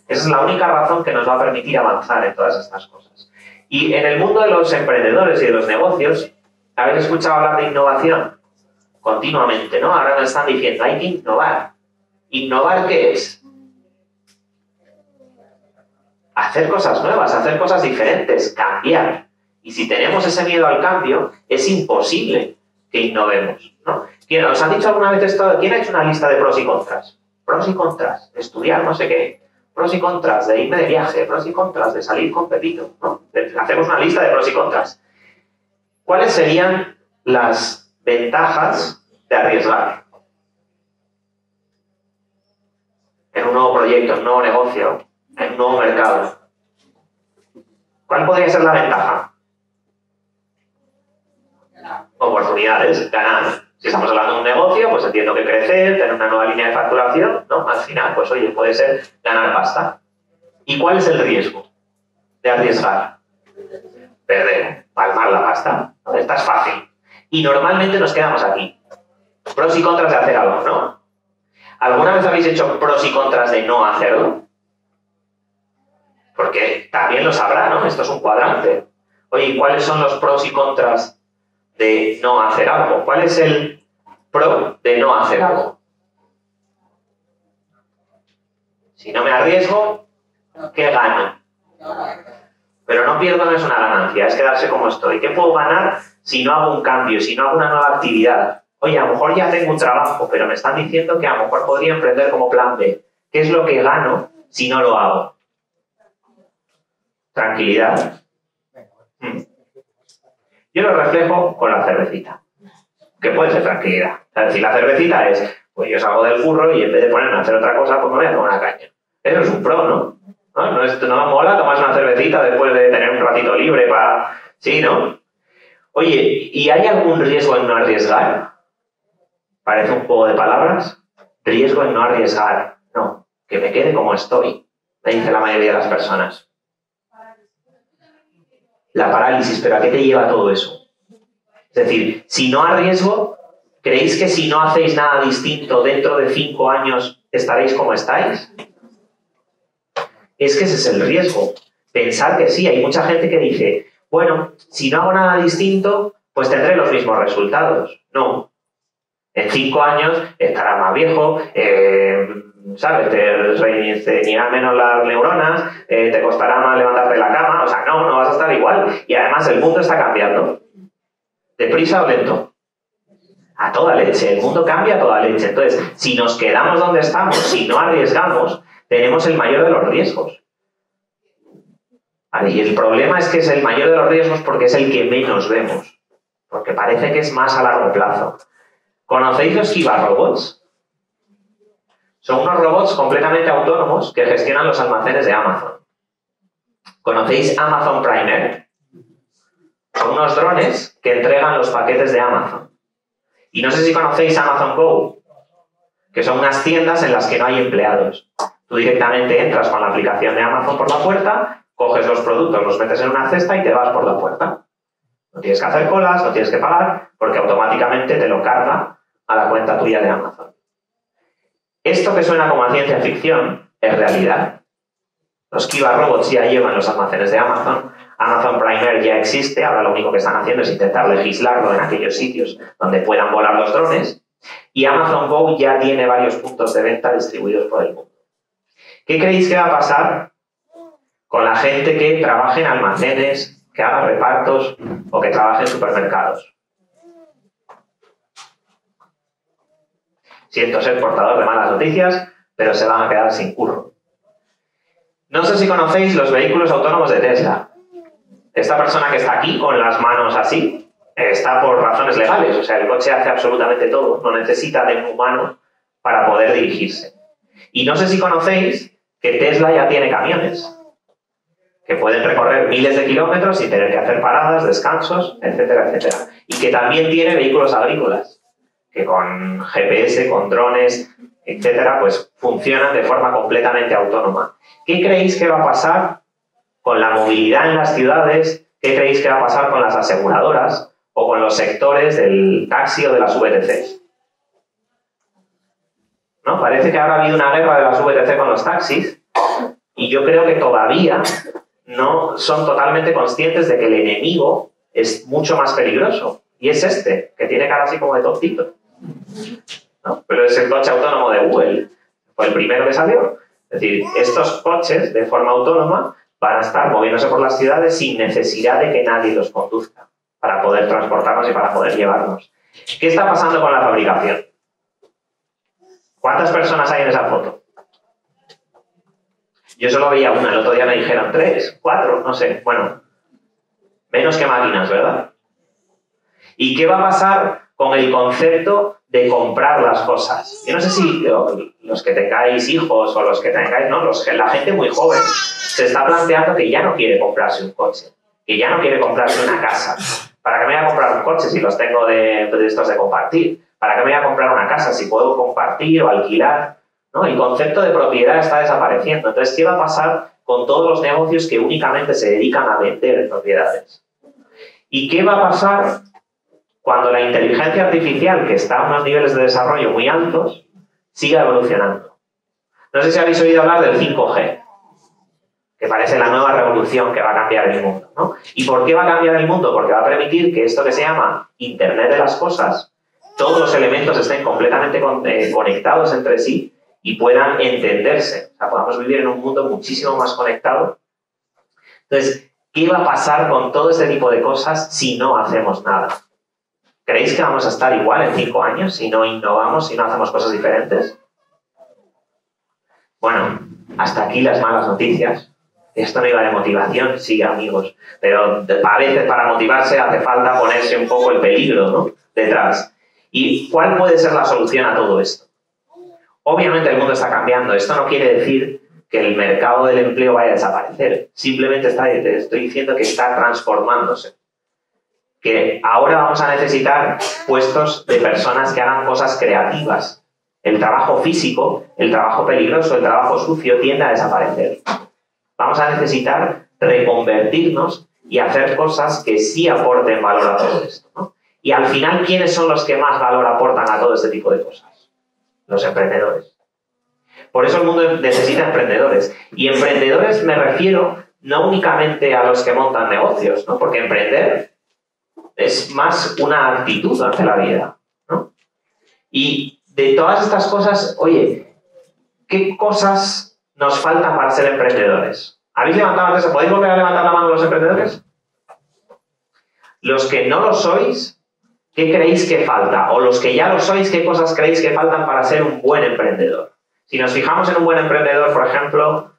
Esa es la única razón que nos va a permitir avanzar en todas estas cosas. Y en el mundo de los emprendedores y de los negocios, ¿habéis escuchado hablar de innovación? Continuamente, ¿no? Ahora nos están diciendo, hay que innovar. ¿Innovar qué es? hacer cosas nuevas, hacer cosas diferentes, cambiar. Y si tenemos ese miedo al cambio, es imposible que innovemos. ¿no? ¿Os han dicho alguna vez esto? ¿Quién ha hecho una lista de pros y contras? Pros y contras, estudiar no sé qué, pros y contras, de irme de viaje, pros y contras, de salir con Pepito. ¿no? Hacemos una lista de pros y contras. ¿Cuáles serían las ventajas de arriesgar? En un nuevo proyecto, en un nuevo negocio, en un nuevo mercado. ¿Cuál podría ser la ventaja? Oportunidades, ganar. Si estamos hablando de un negocio, pues entiendo que crecer, tener una nueva línea de facturación, ¿no? Al final, pues oye, puede ser ganar pasta. ¿Y cuál es el riesgo de arriesgar? Perder, palmar la pasta. Esta es fácil. Y normalmente nos quedamos aquí. Pros y contras de hacer algo, ¿no? ¿Alguna vez habéis hecho pros y contras de no hacerlo? Porque también lo sabrá, ¿no? Esto es un cuadrante. Oye, ¿cuáles son los pros y contras de no hacer algo? ¿Cuál es el pro de no hacer algo? Si no me arriesgo, ¿qué gano? Pero no pierdo no es una ganancia, es quedarse como estoy. ¿Qué puedo ganar si no hago un cambio, si no hago una nueva actividad? Oye, a lo mejor ya tengo un trabajo, pero me están diciendo que a lo mejor podría emprender como plan B. ¿Qué es lo que gano si no lo hago? tranquilidad. Mm. Yo lo reflejo con la cervecita, que puede ser tranquilidad. Si la cervecita es, pues yo salgo del curro y en vez de ponerme a hacer otra cosa, pues me voy a tomar una caña. Eso es un pro, ¿no? ¿No, no, es, mola tomarse una cervecita después de tener un ratito libre para... Sí, ¿no? Oye, ¿y hay algún riesgo en no arriesgar? Parece un juego de palabras. Riesgo en no arriesgar. No, que me quede como estoy, me dice la mayoría de las personas la parálisis, pero ¿a qué te lleva todo eso? Es decir, si no arriesgo, ¿creéis que si no hacéis nada distinto dentro de cinco años estaréis como estáis? Es que ese es el riesgo. Pensar que sí, hay mucha gente que dice, bueno, si no hago nada distinto, pues tendré los mismos resultados. No. En cinco años estarás más viejo, eh, ¿sabes? Te reiniciarán menos las neuronas, eh, te costará más levantarte de la cama, o sea, no, no vas a estar igual. Y además el mundo está cambiando. ¿Deprisa o lento? A toda leche, el mundo cambia a toda leche. Entonces, si nos quedamos donde estamos, si no arriesgamos, tenemos el mayor de los riesgos. Y el problema es que es el mayor de los riesgos porque es el que menos vemos, porque parece que es más a largo plazo. ¿Conocéis los Kiva Robots? Son unos robots completamente autónomos que gestionan los almacenes de Amazon. ¿Conocéis Amazon Prime? Son unos drones que entregan los paquetes de Amazon. Y no sé si conocéis Amazon Go, que son unas tiendas en las que no hay empleados. Tú directamente entras con la aplicación de Amazon por la puerta, coges los productos, los metes en una cesta y te vas por la puerta. No tienes que hacer colas, no tienes que pagar, porque automáticamente te lo carga a la cuenta tuya de Amazon. Esto que suena como a ciencia ficción es realidad. Los Kiva Robots ya llevan los almacenes de Amazon. Amazon Primer ya existe, ahora lo único que están haciendo es intentar legislarlo en aquellos sitios donde puedan volar los drones. Y Amazon Go ya tiene varios puntos de venta distribuidos por el mundo. ¿Qué creéis que va a pasar con la gente que trabaje en almacenes, que haga repartos o que trabaje en supermercados? Siento ser portador de malas noticias, pero se van a quedar sin curro. No sé si conocéis los vehículos autónomos de Tesla. Esta persona que está aquí con las manos así está por razones legales, o sea, el coche hace absolutamente todo, no necesita de un humano para poder dirigirse. Y no sé si conocéis que Tesla ya tiene camiones que pueden recorrer miles de kilómetros sin tener que hacer paradas, descansos, etcétera, etcétera. Y que también tiene vehículos agrícolas, que con GPS, con drones, etcétera, pues funcionan de forma completamente autónoma. ¿Qué creéis que va a pasar con la movilidad en las ciudades? ¿Qué creéis que va a pasar con las aseguradoras o con los sectores del taxi o de las VTCs? Parece que ahora ha habido una guerra de las VTC con los taxis y yo creo que todavía no son totalmente conscientes de que el enemigo es mucho más peligroso. Y es este, que tiene cara así como de tontito. Pero es el coche autónomo de Google. Fue el primero que salió. Es decir, estos coches de forma autónoma van a estar moviéndose por las ciudades sin necesidad de que nadie los conduzca para poder transportarnos y para poder llevarnos. ¿Qué está pasando con la fabricación? ¿Cuántas personas hay en esa foto? Yo solo veía una, el otro día me dijeron tres, cuatro, no sé. Bueno, menos que máquinas, ¿verdad? ¿Y qué va a pasar con el concepto de comprar las cosas? Yo no sé si los que tengáis hijos o los que tengáis, no, los, la gente muy joven se está planteando que ya no quiere comprarse un coche, que ya no quiere comprarse una casa. ¿Para qué me voy a comprar un coche si los tengo de, de estos de compartir? ¿Para qué me voy a comprar una casa si puedo compartir o alquilar? ¿no? El concepto de propiedad está desapareciendo. Entonces, ¿qué va a pasar con todos los negocios que únicamente se dedican a vender propiedades? ¿Y qué va a pasar cuando la inteligencia artificial, que está a unos niveles de desarrollo muy altos, siga evolucionando? No sé si habéis oído hablar del 5G, que parece la nueva revolución que va a cambiar el mundo. ¿Y por qué va a cambiar el mundo? Porque va a permitir que esto que se llama Internet de las Cosas todos los elementos estén completamente eh, conectados entre sí y puedan entenderse. O sea, podamos vivir en un mundo muchísimo más conectado. Entonces, ¿qué va a pasar con todo este tipo de cosas si no hacemos nada? ¿Creéis que vamos a estar igual en cinco años si no innovamos, si no hacemos cosas diferentes? Bueno, hasta aquí las malas noticias. Esto no iba de motivación, sí, amigos, pero a veces para motivarse hace falta ponerse un poco el peligro ¿no? detrás. ¿Y cuál puede ser la solución a todo esto? Obviamente el mundo está cambiando. Esto no quiere decir que el mercado del empleo vaya a desaparecer. Simplemente está, estoy diciendo que está transformándose. Que ahora vamos a necesitar puestos de personas que hagan cosas creativas. El trabajo físico, el trabajo peligroso, el trabajo sucio tiende a desaparecer. Vamos a necesitar reconvertirnos y hacer cosas que sí aporten valor a todo esto. ¿no? Y al final, ¿quiénes son los que más valor aportan a todo este tipo de cosas? Los emprendedores. Por eso el mundo necesita emprendedores. Y emprendedores me refiero no únicamente a los que montan negocios, ¿no? Porque emprender es más una actitud ante la vida, ¿no? Y de todas estas cosas, oye, ¿qué cosas nos faltan para ser emprendedores? ¿Habéis levantado antes? ¿Podéis a levantar la mano los emprendedores? Los que no lo sois, ¿Qué creéis que falta? O los que ya lo sois, ¿qué cosas creéis que faltan para ser un buen emprendedor? Si nos fijamos en un buen emprendedor, por ejemplo,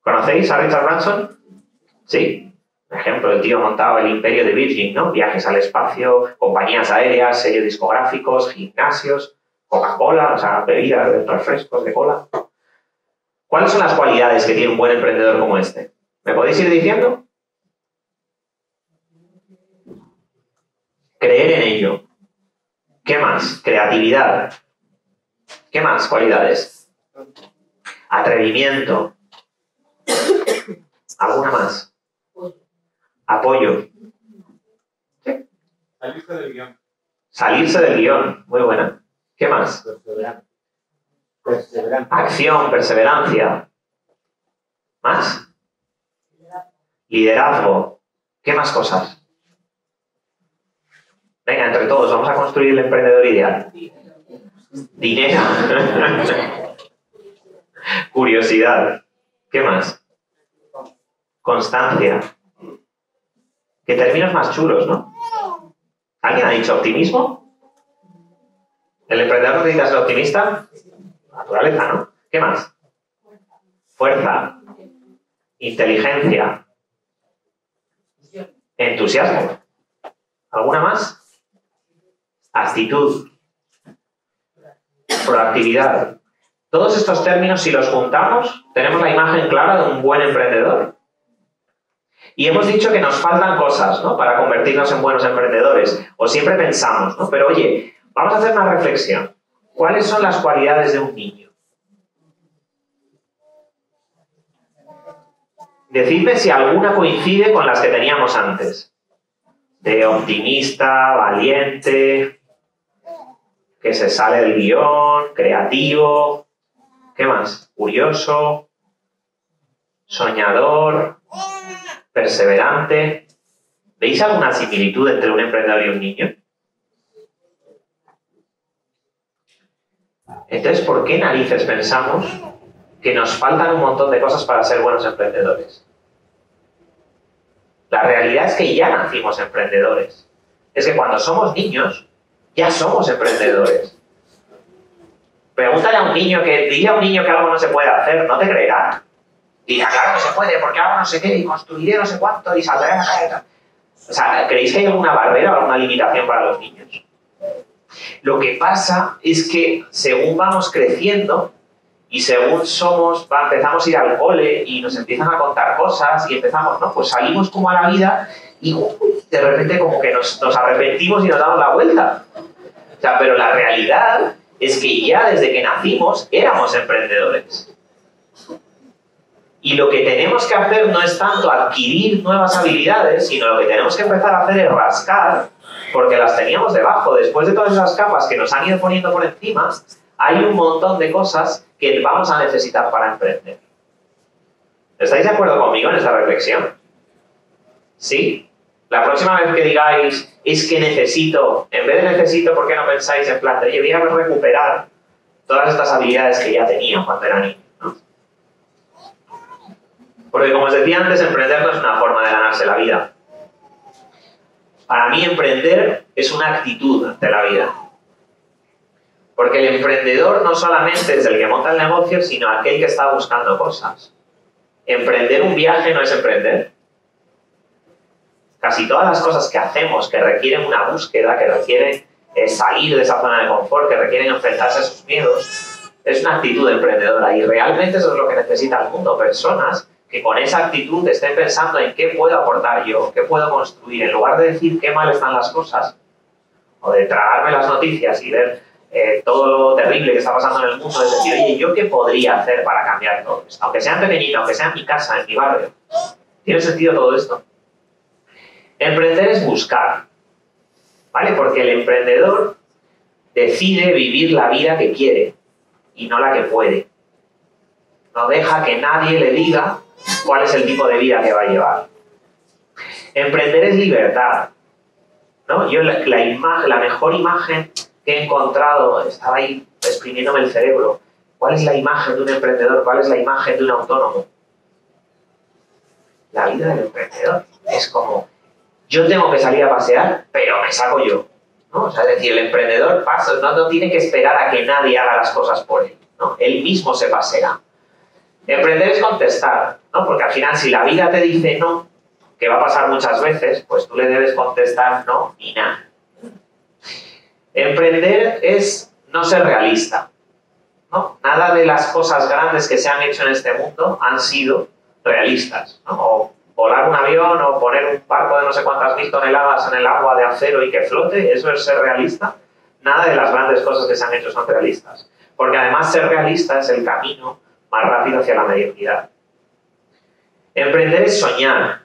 ¿conocéis a Richard Branson? Sí. Por ejemplo, el tío montado el imperio de Virgin, ¿no? Viajes al espacio, compañías aéreas, sellos discográficos, gimnasios, Coca-Cola, o sea, bebidas, refrescos de cola. ¿Cuáles son las cualidades que tiene un buen emprendedor como este? ¿Me podéis ir diciendo? Creer en ello, ¿Qué más? Creatividad. ¿Qué más cualidades? Atrevimiento. ¿Alguna más? Apoyo. Salirse del guion. Salirse del guion. Muy buena. ¿Qué más? Perseverancia. Acción, perseverancia. ¿Más? Liderazgo. ¿Qué más cosas? Venga, entre todos, vamos a construir el emprendedor ideal. Dinero. Curiosidad. ¿Qué más? Constancia. Qué términos más chulos, ¿no? ¿Alguien ha dicho optimismo? ¿El emprendedor necesita ser optimista? Naturaleza, ¿no? ¿Qué más? Fuerza. Inteligencia. Entusiasmo. ¿Alguna más? Actitud. Proactividad. Todos estos términos, si los juntamos, tenemos la imagen clara de un buen emprendedor. Y hemos dicho que nos faltan cosas, ¿no? Para convertirnos en buenos emprendedores. O siempre pensamos, ¿no? Pero oye, vamos a hacer una reflexión. ¿Cuáles son las cualidades de un niño? Decidme si alguna coincide con las que teníamos antes. De optimista, valiente, que se sale del guion, creativo, ¿qué más? Curioso, soñador, perseverante. ¿Veis alguna similitud entre un emprendedor y un niño? Entonces, ¿por qué narices pensamos que nos faltan un montón de cosas para ser buenos emprendedores? La realidad es que ya nacimos emprendedores. Es que cuando somos niños, ya somos emprendedores. Pregúntale a un niño que, diría a un niño que algo no se puede hacer, no te creerá. Dirá, claro que se puede, porque hago no sé qué, y construiré no sé cuánto, y saldré a la calle. O sea, ¿creéis que hay alguna barrera o alguna limitación para los niños? Lo que pasa es que según vamos creciendo y según somos, empezamos a ir al cole y nos empiezan a contar cosas y empezamos, ¿no? Pues salimos como a la vida y uy, de repente como que nos, nos arrepentimos y nos damos la vuelta. O sea, pero la realidad es que ya desde que nacimos éramos emprendedores. Y lo que tenemos que hacer no es tanto adquirir nuevas habilidades, sino lo que tenemos que empezar a hacer es rascar, porque las teníamos debajo. Después de todas esas capas que nos han ido poniendo por encima, hay un montón de cosas que vamos a necesitar para emprender. ¿Estáis de acuerdo conmigo en esta reflexión? ¿Sí? La próxima vez que digáis, es que necesito, en vez de necesito, ¿por qué no pensáis en plan oye, voy a recuperar todas estas habilidades que ya tenía cuando era niño? Porque como os decía antes, emprender no es una forma de ganarse la vida. Para mí emprender es una actitud ante la vida. Porque el emprendedor no solamente es el que monta el negocio, sino aquel que está buscando cosas. Emprender un viaje no es emprender. Casi todas las cosas que hacemos que requieren una búsqueda, que requieren eh, salir de esa zona de confort, que requieren enfrentarse a sus miedos, es una actitud emprendedora. Y realmente eso es lo que necesita el mundo. Personas que con esa actitud estén pensando en qué puedo aportar yo, qué puedo construir, en lugar de decir qué mal están las cosas, o de tragarme las noticias y ver eh, todo lo terrible que está pasando en el mundo, es decir, oye, ¿yo qué podría hacer para cambiar todo esto? Aunque sea en pequeñito, aunque sea en mi casa, en mi barrio. ¿Tiene sentido todo esto? Emprender es buscar, ¿vale? Porque el emprendedor decide vivir la vida que quiere y no la que puede. No deja que nadie le diga cuál es el tipo de vida que va a llevar. Emprender es libertad. ¿no? Yo la, la, la mejor imagen que he encontrado, estaba ahí exprimiéndome el cerebro. ¿Cuál es la imagen de un emprendedor? ¿Cuál es la imagen de un autónomo? La vida del emprendedor es como, yo tengo que salir a pasear, pero me saco yo. ¿no? O sea, es decir, el emprendedor pasa, no, no tiene que esperar a que nadie haga las cosas por él. ¿no? Él mismo se pasea. Emprender es contestar, ¿no? Porque al final, si la vida te dice no, que va a pasar muchas veces, pues tú le debes contestar no ni nada. Emprender es no ser realista. ¿no? Nada de las cosas grandes que se han hecho en este mundo han sido realistas. ¿no? O volar un avión o poner un barco de no sé cuántas mil toneladas en el agua de acero y que flote, eso es ser realista. nada de las grandes cosas que se han hecho son realistas. Porque además ser realista es el camino más rápido hacia la mediocridad. Emprender es soñar.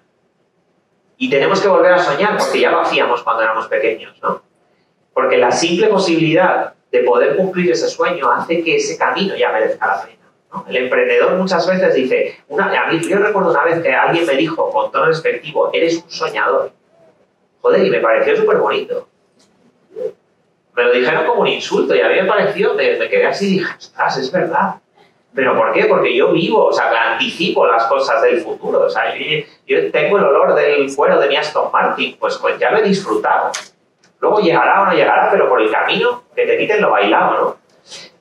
Y tenemos que volver a soñar porque ya lo hacíamos cuando éramos pequeños, ¿no? Porque la simple posibilidad de poder cumplir ese sueño hace que ese camino ya merezca la pena. El emprendedor muchas veces dice, una, a mí, yo recuerdo una vez que alguien me dijo con tono despectivo, eres un soñador. Joder, y me pareció súper bonito. Me lo dijeron como un insulto y a mí me pareció, me, quedé así y dije, ostras, es verdad. ¿Pero por qué? Porque yo vivo, o sea, anticipo las cosas del futuro. O sea, yo, yo tengo el olor del cuero de mi Aston Martin, pues, pues ya lo he disfrutado. Luego llegará o no llegará, pero por el camino que te quiten lo bailado, ¿no?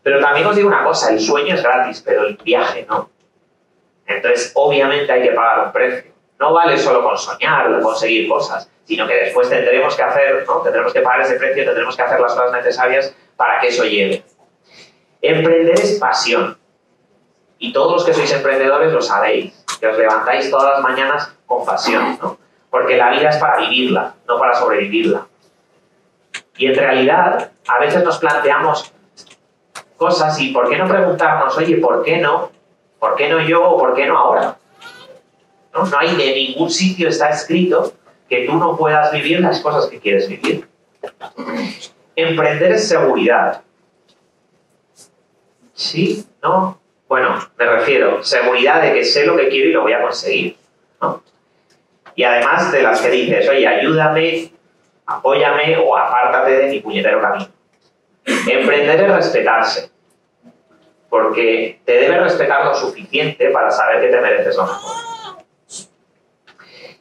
Pero también os digo una cosa, el sueño es gratis, pero el viaje no. Entonces, obviamente hay que pagar un precio. No vale solo con soñar o conseguir cosas, sino que después tendremos que hacer, ¿no? Tendremos que pagar ese precio, tendremos que hacer las cosas necesarias para que eso llegue. Emprender es pasión. Y todos los que sois emprendedores lo sabéis, que os levantáis todas las mañanas con pasión, ¿no? Porque la vida es para vivirla, no para sobrevivirla. Y en realidad, a veces nos planteamos cosas y ¿por qué no preguntarnos, oye, ¿por qué no? ¿Por qué no yo o por qué no ahora? ¿No? no hay de ningún sitio está escrito que tú no puedas vivir las cosas que quieres vivir. Emprender es seguridad. ¿Sí? ¿No? Bueno, me refiero, seguridad de que sé lo que quiero y lo voy a conseguir. Y además de las que dices, oye, ayúdame apóyame o apártate de mi puñetero camino. Emprender es respetarse, porque te debes respetar lo suficiente para saber que te mereces lo mejor.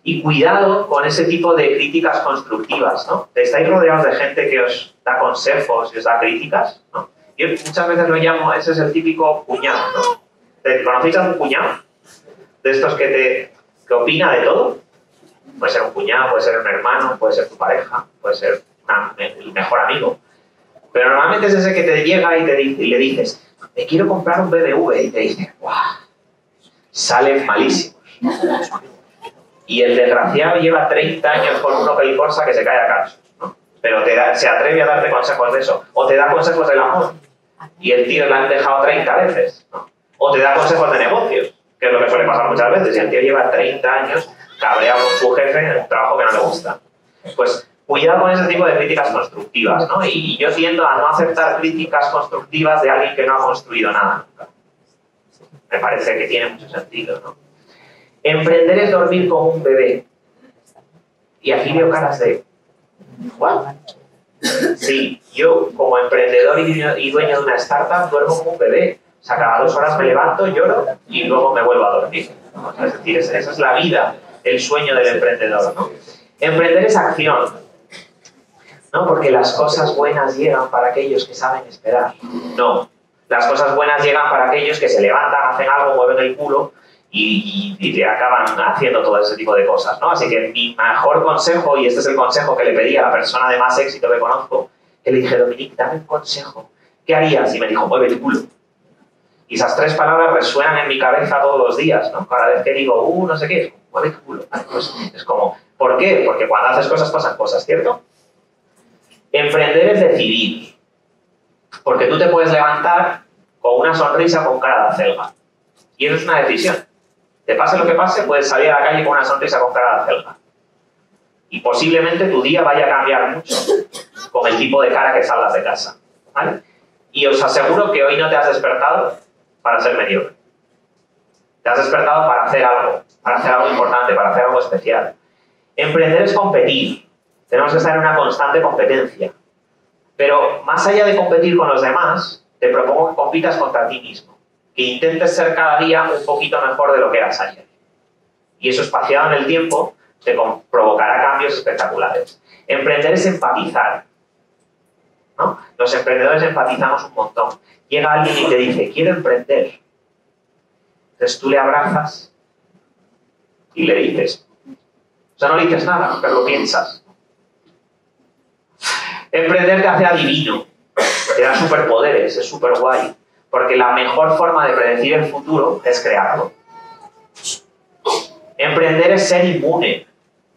Y cuidado con ese tipo de críticas constructivas, ¿no? Estáis rodeados de gente que os da consejos y os da críticas, ¿no? Yo muchas veces lo llamo, ese es el típico cuñado, ¿no? ¿Te conocéis a un cuñado? De estos que te que opina de todo. Puede ser un cuñado, puede ser un hermano, puede ser tu pareja, puede ser una, el mejor amigo. Pero normalmente es ese que te llega y, te, y le dices, te quiero comprar un BMW y te dice, ¡guau! Salen malísimos. Y el desgraciado lleva 30 años con un Opel Corsa que se cae a casos. ¿no? Pero te da, se atreve a darte consejos de eso. O te da consejos del amor. Y el tío le han dejado 30 veces. ¿no? O te da consejos de negocios, que es lo que suele pasar muchas veces. Y el tío lleva 30 años cabreado con su jefe en un trabajo que no le gusta. Pues cuidado con ese tipo de críticas constructivas, ¿no? Y yo tiendo a no aceptar críticas constructivas de alguien que no ha construido nada nunca. Me parece que tiene mucho sentido, ¿no? Emprender es dormir como un bebé. Y aquí veo caras de... ¿What? Sí, yo como emprendedor y dueño de una startup duermo como un bebé. O sea, cada dos horas me levanto, lloro y luego me vuelvo a dormir. Es decir, esa es la vida el sueño del emprendedor. ¿no? Emprender es acción, ¿no? porque las cosas buenas llegan para aquellos que saben esperar. No, las cosas buenas llegan para aquellos que se levantan, hacen algo, mueven el culo y, y, y acaban haciendo todo ese tipo de cosas. ¿no? Así que mi mejor consejo, y este es el consejo que le pedí a la persona de más éxito que conozco, que le dije, Dominique, dame un consejo. ¿Qué harías? Y me dijo, mueve el culo. Y esas tres palabras resuenan en mi cabeza todos los días, ¿no? Cada vez que digo, uh, no sé qué, mueve tu culo. Pues es como, ¿por qué? Porque cuando haces cosas pasan cosas, ¿cierto? Emprender es decidir. Porque tú te puedes levantar con una sonrisa con cara de acelga. Y eso es una decisión. Te pase lo que pase, puedes salir a la calle con una sonrisa con cara de acelga. Y posiblemente tu día vaya a cambiar mucho con el tipo de cara que salgas de casa. Y os aseguro que hoy no te has despertado para ser mediocre. Te has despertado para hacer algo, para hacer algo importante, para hacer algo especial. Emprender es competir. Tenemos que estar en una constante competencia. Pero más allá de competir con los demás, te propongo que compitas contra ti mismo. Que intentes ser cada día un poquito mejor de lo que eras ayer. Y eso espaciado en el tiempo te provocará cambios espectaculares. Emprender es empatizar. ¿no? Los emprendedores empatizamos un montón. Llega alguien y te dice, quiero emprender. Entonces tú le abrazas y le dices, o sea, no le dices nada, pero lo piensas. Emprender te hace adivino, te da superpoderes, es súper guay, porque la mejor forma de predecir el futuro es crearlo. Emprender es ser inmune,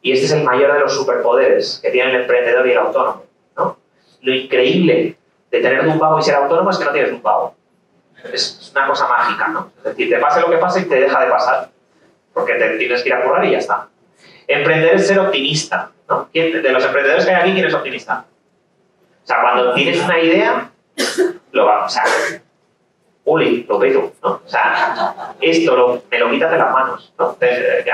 y este es el mayor de los superpoderes que tiene el emprendedor y el autónomo. ¿no? lo increíble de tener un pago y ser autónomo es que no tienes un pago. Es una cosa mágica, ¿no? Es decir, te pase lo que pase y te deja de pasar. Porque te tienes que ir a currar y ya está. Emprender es ser optimista, ¿no? ¿Quién- de los emprendedores que hay aquí, ¿quién es optimista? O sea, cuando tienes una idea, lo va, o sea, uli, lo peto, ¿no? O sea, esto lo- me lo quitas de las manos, ¿no?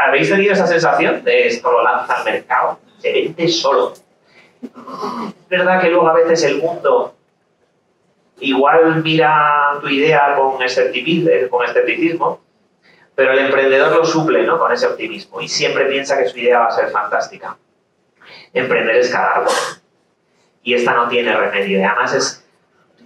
¿Habéis tenido esa sensación de esto lo lanza al mercado? Se vende solo. Es verdad que luego a veces el mundo igual mira tu idea con escepticismo pero el emprendedor lo suple ¿no? con ese optimismo y siempre piensa que su idea va a ser fantástica. Emprender es cagarlo. Y esta no tiene remedio. Y además es,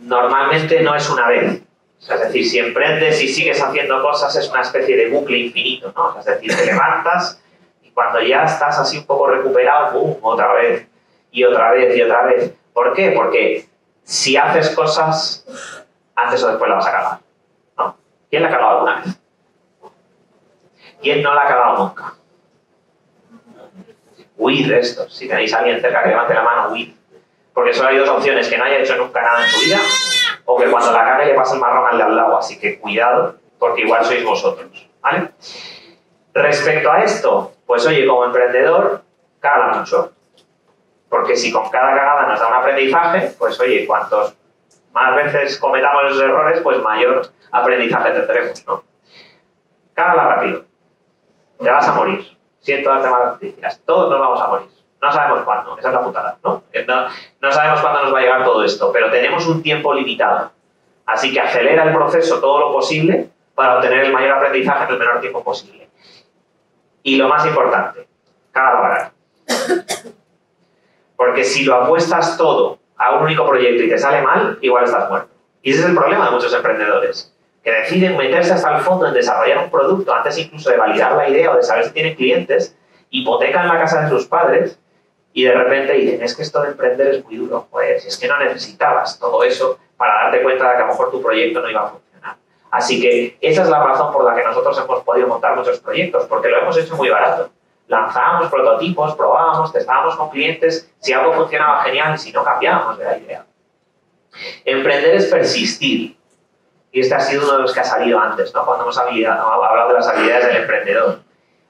normalmente no es una vez. Es decir, si emprendes y sigues haciendo cosas es una especie de bucle infinito. ¿no? Es decir, te levantas y cuando ya estás así un poco recuperado, ¡pum! otra vez y otra vez y otra vez. ¿Por qué? Porque si haces cosas, antes o después la vas a. ¿no? ¿Quién la ha cagado alguna vez? ¿Quién no la ha cagado nunca? Huid de esto. Si tenéis a alguien cerca que levante la mano, huid. Porque solo hay dos opciones, que no haya hecho nunca nada en su vida o que cuando la cague le pase el marrón al de al lado. Así que cuidado, porque igual sois vosotros. ¿Vale? Respecto a esto, pues oye, como emprendedor, caga mucho. Porque si con cada cagada nos da un aprendizaje, pues oye, cuantos más veces cometamos esos errores, pues mayor aprendizaje tendremos, ¿no? Cágala rápido. Te vas a morir. Siento darte malas noticias. Todos nos vamos a morir. No sabemos cuándo. Esa es la putada, ¿no? No, sabemos cuándo nos va a llegar todo esto, pero tenemos un tiempo limitado. Así que acelera el proceso todo lo posible para obtener el mayor aprendizaje en el menor tiempo posible. Y lo más importante, cágala barato. Porque si lo apuestas todo a un único proyecto y te sale mal, igual estás muerto. Y ese es el problema de muchos emprendedores, que deciden meterse hasta el fondo en desarrollar un producto antes incluso de validar la idea o de saber si tienen clientes, hipotecan la casa de sus padres y de repente dicen, es que esto de emprender es muy duro. Pues es que no necesitabas todo eso para darte cuenta de que a lo mejor tu proyecto no iba a funcionar. Así que esa es la razón por la que nosotros hemos podido montar muchos proyectos, porque lo hemos hecho muy barato. Lanzábamos prototipos, probábamos, testábamos con clientes, si algo funcionaba genial y si no cambiábamos de la idea. Emprender es persistir. Y este ha sido uno de los que ha salido antes, ¿no? cuando hemos hablado, de las habilidades del emprendedor.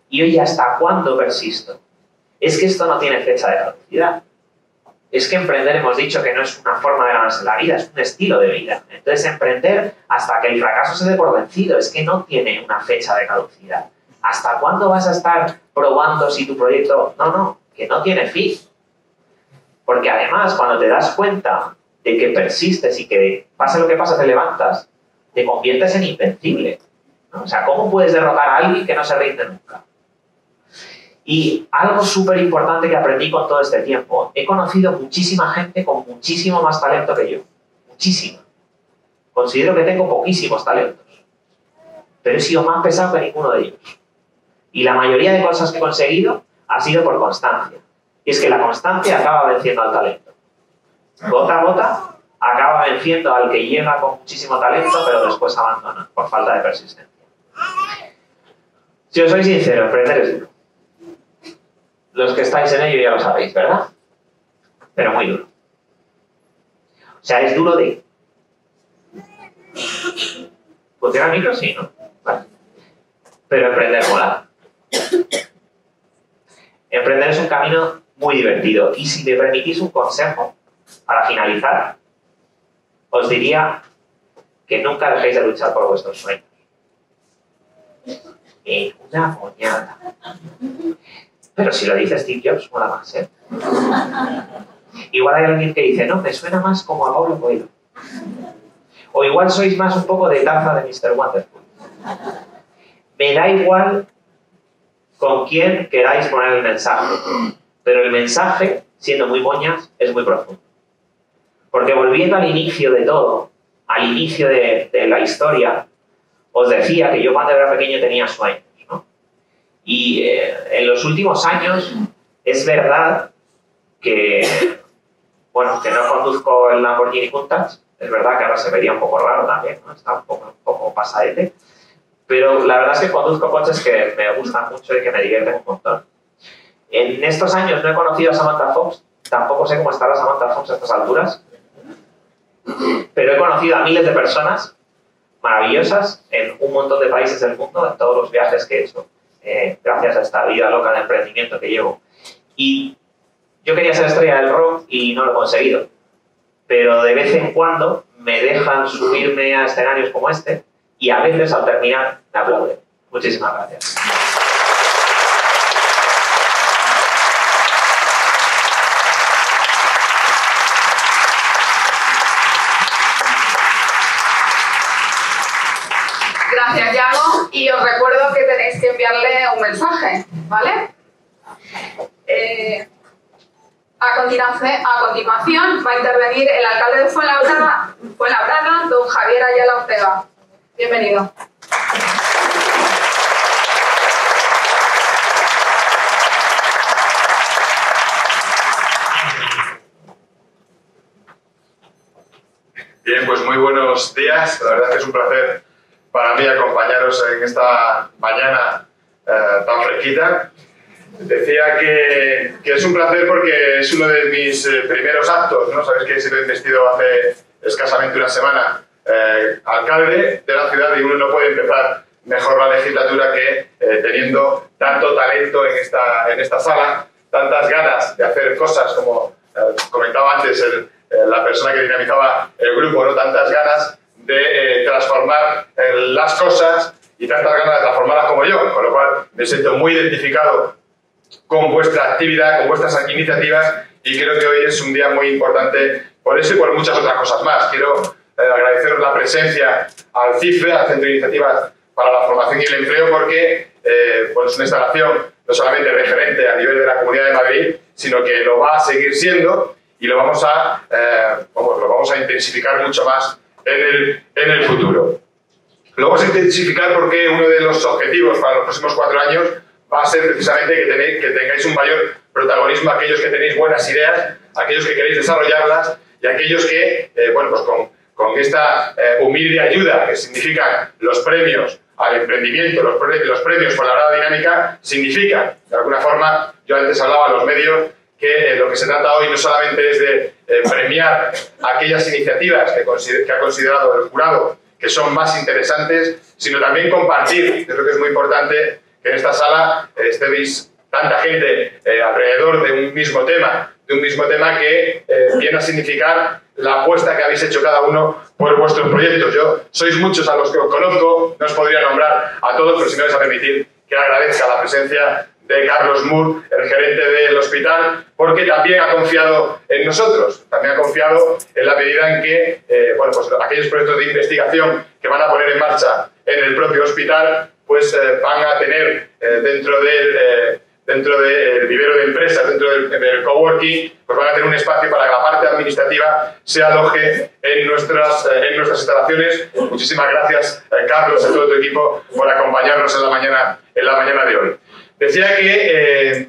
Y oye, ¿hasta cuándo persisto? Es que esto no tiene fecha de caducidad. Es que emprender hemos dicho que no es una forma de ganarse la vida, es un estilo de vida. Entonces, emprender hasta que el fracaso se dé por vencido, es que no tiene una fecha de caducidad. ¿Hasta cuándo vas a estar probando si tu proyecto... No, no, que no tiene fin. Porque además, cuando te das cuenta de que persistes y que pase lo que pase, te levantas, te conviertes en invencible. O sea, ¿cómo puedes derrotar a alguien que no se rinde nunca? Y algo súper importante que aprendí con todo este tiempo, he conocido muchísima gente con muchísimo más talento que yo. Muchísima. Considero que tengo poquísimos talentos. Pero he sido más pesado que ninguno de ellos. Y la mayoría de cosas que he conseguido ha sido por constancia. Y es que la constancia acaba venciendo al talento. Gota a gota acaba venciendo al que llega con muchísimo talento, pero después abandona por falta de persistencia. Si os soy sincero, emprender es duro. Los que estáis en ello ya lo sabéis, ¿verdad? Pero muy duro. O sea, es duro de... ¿Funciona el micro? Sí, ¿no? Vale. Pero emprender mola. Emprender es un camino muy divertido. Y si me permitís un consejo, para finalizar, os diría que nunca dejéis de luchar por vuestros sueños. Una moñada. Pero si lo dice Steve Jobs, mola más, ¿eh? Igual hay alguien que dice, no, me suena más como a Pablo Coelho. O igual sois más un poco de taza de Mr. Wonderful. Me da igual con quién queráis poner el mensaje, pero el mensaje, siendo muy moñas, es muy profundo. Porque volviendo al inicio de todo, al inicio de, de la historia, os decía que yo cuando era pequeño tenía sueños. Y eh, en los últimos años es verdad que, bueno, que no conduzco el Lamborghini Countach, es verdad que ahora se vería un poco raro también, ¿no? Está un poco, un poco pasadete, pero la verdad es que conduzco coches que me gustan mucho y que me divierten un montón. En estos años no he conocido a Samantha Fox, Tampoco sé cómo estará Samantha Fox a estas alturas. Pero he conocido a miles de personas maravillosas en un montón de países del mundo, en todos los viajes que he hecho, eh, gracias a esta vida loca de emprendimiento que llevo. Y yo quería ser estrella del rock y no lo he conseguido. Pero de vez en cuando me dejan subirme a escenarios como este y a veces al terminar me aplauden. Muchísimas gracias. Gracias, Yago. Y os recuerdo que tenéis que enviarle un mensaje, ¿vale? Eh, a, continuación, a continuación va a intervenir el alcalde de Fuenlabrada, Fuenlabrada don Javier Ayala Ortega. Bienvenido. Bien, pues muy buenos días. La verdad es que es un placer para mí acompañaros en esta mañana eh, tan fresquita. Decía que, que, es un placer porque es uno de mis eh, primeros actos, ¿no? Sabéis que he sido investido hace escasamente una semana eh, alcalde de la ciudad y uno no puede empezar mejor la legislatura que eh, teniendo tanto talento en esta, en esta sala, tantas ganas de hacer cosas como eh, comentaba antes el, la persona que dinamizaba el grupo, ¿no? tantas ganas de transformar las cosas y tantas ganas de transformarlas como yo, con lo cual me siento muy identificado con vuestra actividad, con vuestras iniciativas y creo que hoy es un día muy importante por eso y por muchas otras cosas más. Quiero eh, la presencia al CIFE, al Centro de Iniciativas para la Formación y el Empleo, porque eh, pues es una instalación no solamente referente a nivel de la Comunidad de Madrid, sino que lo va a seguir siendo y lo vamos a, eh, lo vamos a intensificar mucho más en el, en el futuro. Lo vamos a intensificar porque uno de los objetivos para los próximos cuatro años va a ser precisamente que, tenéis, que tengáis un mayor protagonismo aquellos que tenéis buenas ideas, aquellos que queréis desarrollarlas y aquellos que, eh, bueno, pues con, con esta eh, humilde ayuda que significan los premios al emprendimiento, los, los premios por la grada dinámica, significan, de alguna forma, yo antes hablaba a los medios, que eh, lo que se trata hoy no solamente es de eh, premiar aquellas iniciativas que, que, ha considerado el jurado que son más interesantes, sino también compartir, creo que es muy importante que en esta sala estéis tanta gente alrededor de un mismo tema, de un mismo tema que viene a significar la apuesta que habéis hecho cada uno por vuestros proyectos. Yo, sois muchos a los que os conozco, no os podría nombrar a todos, pero si me vais a permitir que agradezca la presencia de Carlos Moore, el gerente del hospital, porque también ha confiado en nosotros, también ha confiado en la medida en que eh, bueno, pues aquellos proyectos de investigación que van a poner en marcha en el propio hospital, pues eh, van a tener eh, dentro del dentro del vivero de empresas, dentro del, del, coworking, pues van a tener un espacio para que la parte administrativa se aloje en nuestras, en nuestras instalaciones. Muchísimas gracias, Carlos, y todo tu equipo, por acompañarnos en la mañana, en la mañana de hoy. Decía que, eh,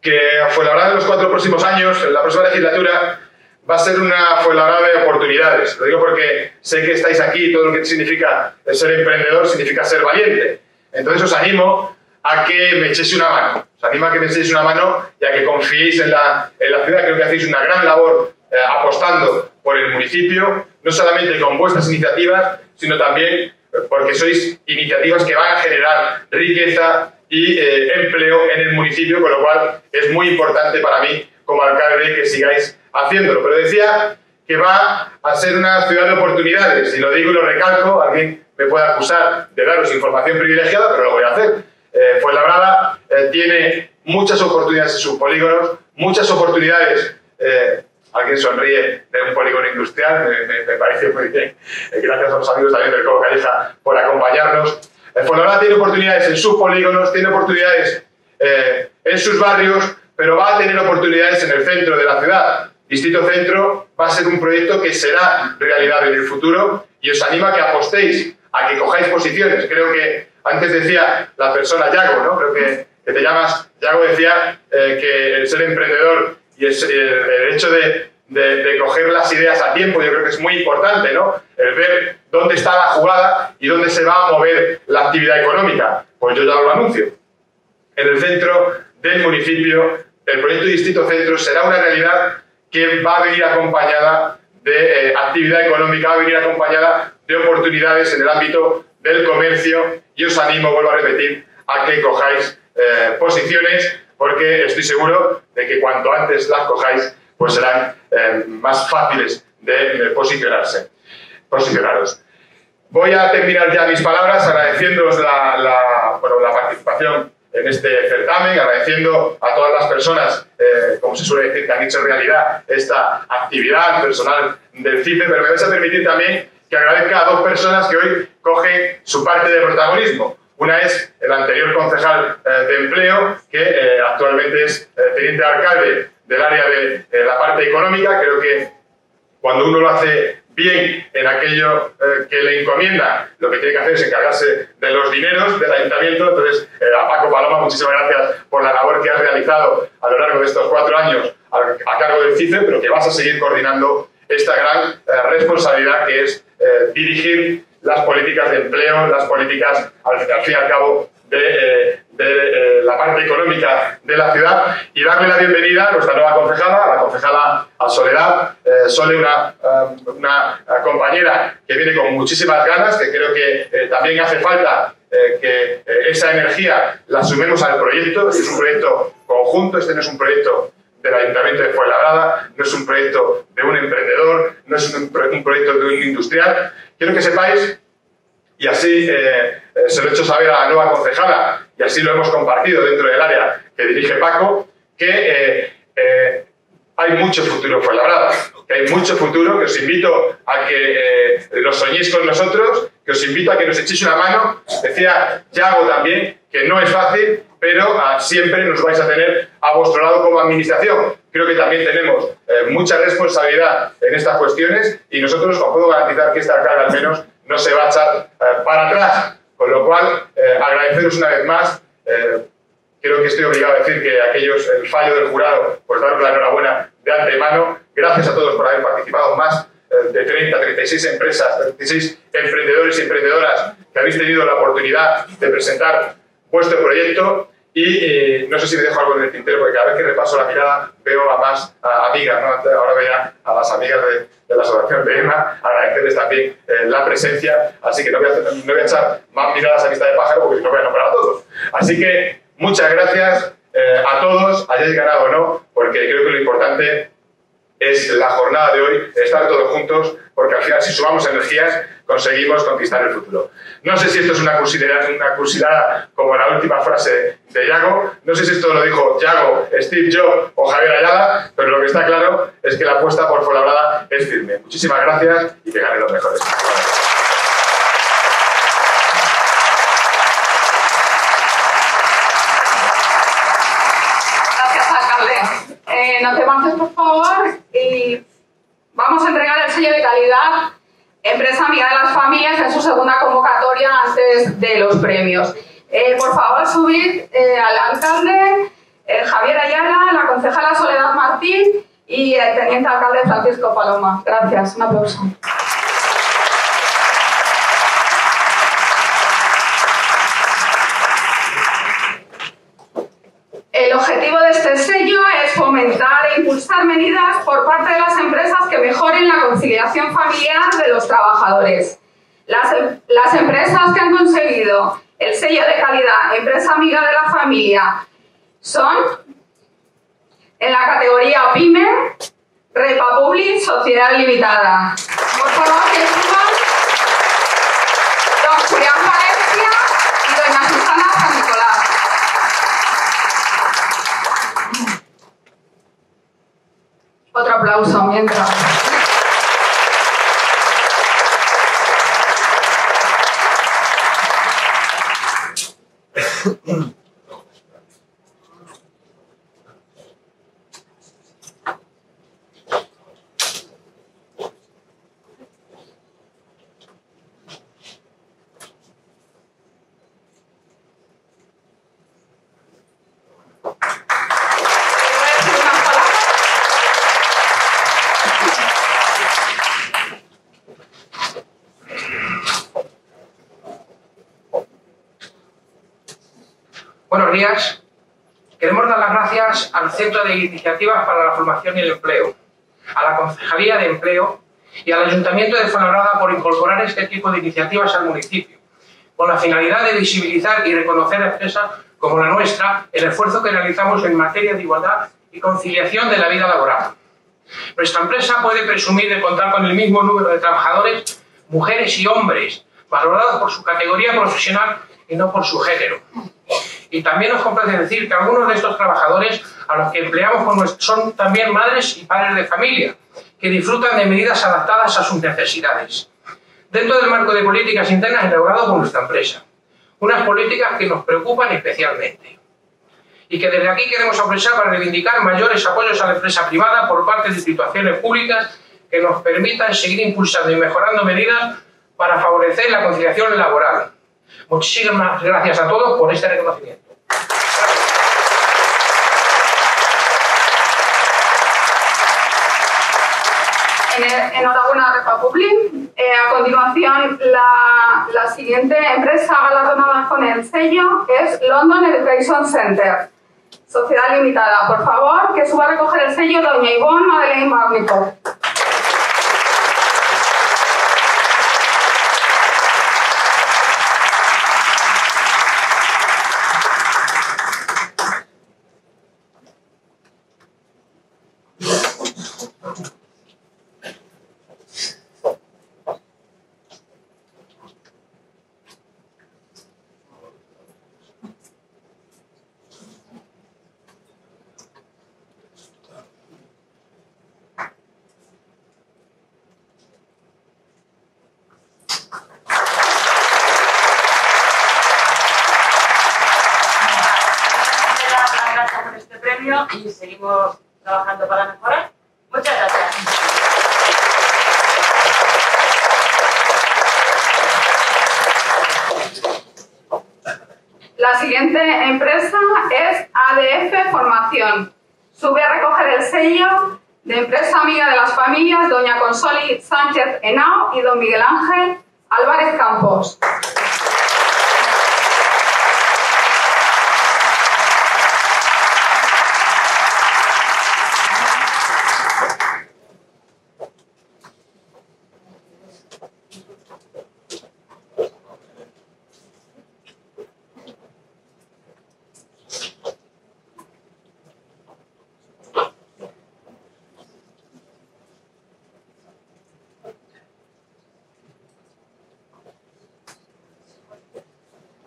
que Fuenlabrada de los cuatro próximos años, en la próxima legislatura, va a ser una Fuenlabrada de oportunidades. Lo digo porque sé que estáis aquí, todo lo que significa ser emprendedor significa ser valiente. Entonces os animo a que me echéis una mano. Os animo a que me echéis una mano y a que confiéis en la, en la ciudad. Creo que hacéis una gran labor eh, apostando por el municipio, no solamente con vuestras iniciativas, sino también eh, porque sois iniciativas que van a generar riqueza y eh, empleo en el municipio, con lo cual es muy importante para mí como alcalde que sigáis haciéndolo. Pero decía que va a ser una ciudad de oportunidades, y lo digo y lo recalco, alguien me puede acusar de daros información privilegiada, pero lo voy a hacer eh, Fuenlabrada eh, tiene muchas oportunidades en sus polígonos, muchas oportunidades. Eh, alguien sonríe de un polígono industrial, me, me, me parece muy bien. Eh, gracias a los amigos también del Calleja por acompañarnos. Eh, Fuenlabrada tiene oportunidades en sus polígonos, tiene oportunidades eh, en sus barrios, pero va a tener oportunidades en el centro de la ciudad. Distrito Centro va a ser un proyecto que será realidad en el futuro y os animo a que apostéis, a que cojáis posiciones. Creo que antes decía la persona Yago, ¿no? Creo que, que te llamas, Yago decía eh, que el ser emprendedor y el, el hecho de, de, coger las ideas a tiempo, yo creo que es muy importante, ¿no? El ver dónde está la jugada y dónde se va a mover la actividad económica. Pues yo ya lo anuncio. En el centro del municipio el proyecto Distrito Centro será una realidad que va a venir acompañada de eh, actividad económica, va a venir acompañada de oportunidades en el ámbito del comercio y os animo, vuelvo a repetir, a que cojáis eh, posiciones porque estoy seguro de que cuanto antes las cojáis, pues serán eh, más fáciles de, posicionarse, posicionaros. Voy a terminar ya mis palabras agradeciéndoos la, la, bueno, la participación en este certamen, agradeciendo a todas las personas, eh, como se suele decir, que han hecho realidad esta actividad personal del CIFE, pero me vais a permitir también que agradezca a dos personas que hoy cogen su parte de protagonismo. Una es el anterior concejal eh, de empleo, que eh, actualmente es teniente alcalde del área de la parte económica. Creo que cuando uno lo hace bien en aquello eh, que le encomienda, lo que tiene que hacer es encargarse de los dineros del ayuntamiento. Entonces, eh, a Paco Paloma, muchísimas gracias por la labor que has realizado a lo largo de estos cuatro años a, cargo del CIFE, pero que vas a seguir coordinando esta gran eh, responsabilidad que es dirigir las políticas de empleo, las políticas, al, al fin y al cabo, de, de eh, la parte económica de la ciudad y darle la bienvenida a nuestra nueva concejala, a la concejala a Soledad. Eh, Sole, una, eh, una, compañera que viene con muchísimas ganas, que creo que también hace falta que esa energía la sumemos al proyecto. es un proyecto conjunto, este no es un proyecto del Ayuntamiento de Fuenlabrada, no es un proyecto de un emprendedor, no es un, un proyecto de un industrial. Quiero que sepáis y así eh, eh, se lo he hecho saber a la nueva concejala y así lo hemos compartido dentro del área que dirige Paco, que eh, hay mucho futuro en Fuenlabrada, que hay mucho futuro, que os invito a que lo soñéis con nosotros, que os invito a que nos echéis una mano. Decía Yago también que no es fácil, pero ah, siempre nos vais a tener a vuestro lado como administración. Creo que también tenemos mucha responsabilidad en estas cuestiones y nosotros os puedo garantizar que esta carga al menos no se va a echar eh, para atrás. Con lo cual, eh, agradeceros una vez más. Eh, creo que estoy obligado a decir que aquellos, el fallo del jurado, pues daros la enhorabuena de antemano. Gracias a todos por haber participado. Más de 30, 36 empresas, 36 emprendedores y emprendedoras que habéis tenido la oportunidad de presentar vuestro proyecto. Y no sé si me dejo algo en el tintero, porque cada vez que repaso la mirada veo a más amigas, ¿no? ahora veo a las amigas de, de la Asociación de EMA, agradecerles también eh, la presencia, así que no voy, a, no voy, a, echar más miradas a vista de pájaro porque no voy a nombrar a todos. Así que muchas gracias eh, a todos, hayáis ganado o no, porque creo que lo importante es la jornada de hoy, estar todos juntos, porque al final si sumamos energías conseguimos conquistar el futuro. No sé si esto es una cursilada, una cursilada como la última frase de Yago, no sé si esto lo dijo Yago, Steve Jobs o Javier Ayala, pero lo que está claro es que la apuesta por Fuenlabrada es firme. Muchísimas gracias y que ganen los mejores. Gracias, alcalde. Eh, no te marches, por favor, y vamos a entregar el sello de calidad Empresa Amiga de las Familias en su segunda convocatoria antes de los premios. Eh, por favor, subid eh, al alcalde eh, Javier Ayala, la concejala Soledad Martín y el teniente alcalde Francisco Paloma. Gracias. Un aplauso. El objetivo de este sello es fomentar e impulsar medidas por parte de las empresas que mejoren la conciliación familiar de los trabajadores. Las, las empresas que han conseguido el sello de calidad Empresa Amiga de la Familia son en la categoría PYME, Repapublic Sociedad Limitada. Por favor, que aplauso queremos dar las gracias al Centro de Iniciativas para la Formación y el Empleo, a la Concejalía de Empleo y al Ayuntamiento de Fuenlabrada por incorporar este tipo de iniciativas al municipio, con la finalidad de visibilizar y reconocer a empresas como la nuestra el esfuerzo que realizamos en materia de igualdad y conciliación de la vida laboral. Nuestra empresa puede presumir de contar con el mismo número de trabajadores, mujeres y hombres, valorados por su categoría profesional y no por su género. Y también nos complace decir que algunos de estos trabajadores a los que empleamos son también madres y padres de familia, que disfrutan de medidas adaptadas a sus necesidades. Dentro del marco de políticas internas elaborado por nuestra empresa. Unas políticas que nos preocupan especialmente. Y que desde aquí queremos ofrecer para reivindicar mayores apoyos a la empresa privada por parte de instituciones públicas que nos permitan seguir impulsando y mejorando medidas para favorecer la conciliación laboral. Muchísimas gracias a todos por este reconocimiento. Enhorabuena, Refa Public. Eh, a continuación, la, siguiente empresa galardonada con el sello es London Education Center, Sociedad Limitada. Por favor, que suba a recoger el sello doña Ivonne Madeleine Magnico. y seguimos trabajando para mejorar. Muchas gracias. La siguiente empresa es ADF Formación. Sube a recoger el sello de empresa amiga de las familias, doña Consoli Sánchez Henao y don Miguel Ángel Álvarez Campos.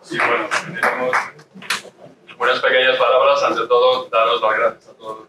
Sí, bueno, tenemos unas pequeñas palabras. Ante todo, daros las gracias a todos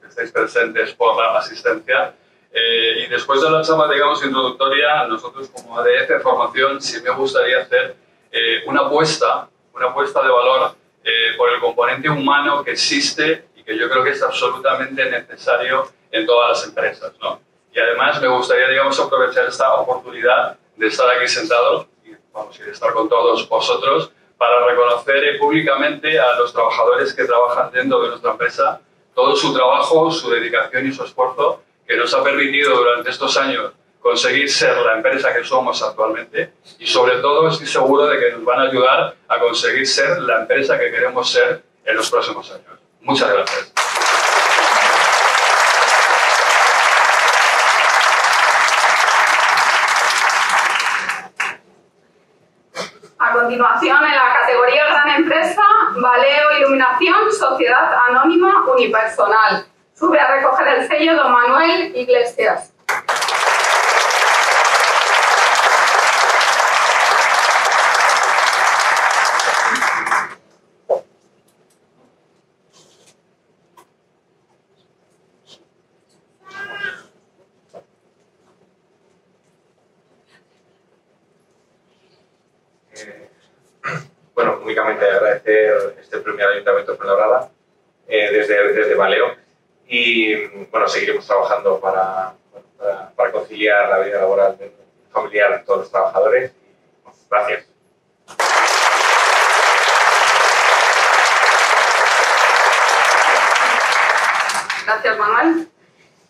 por la asistencia. Eh, y después de la charla, digamos, introductoria, nosotros como ADF Formación sí me gustaría hacer eh, una apuesta, una apuesta de valor eh, por el componente humano que existe y que yo creo que es absolutamente necesario en todas las empresas, ¿no? Y además me gustaría, digamos, aprovechar esta oportunidad de estar aquí sentado y, vamos, y de estar con todos vosotros para reconocer públicamente a los trabajadores que trabajan dentro de nuestra empresa todo su trabajo, su dedicación y su esfuerzo que nos ha permitido durante estos años conseguir ser la empresa que somos actualmente y sobre todo estoy seguro de que nos van a ayudar a conseguir ser la empresa que queremos ser en los próximos años. Muchas gracias. A continuación, en la categoría Gran Empresa, Valeo Iluminación, Sociedad Anónima Unipersonal. Sube a recoger el sello don Manuel Iglesias. bueno, únicamente agradecer este premio al Ayuntamiento de Fuenlabrada eh, desde, desde Valeo y seguiremos trabajando para, conciliar la vida laboral familiar de todos los trabajadores. Gracias. Gracias, Manuel.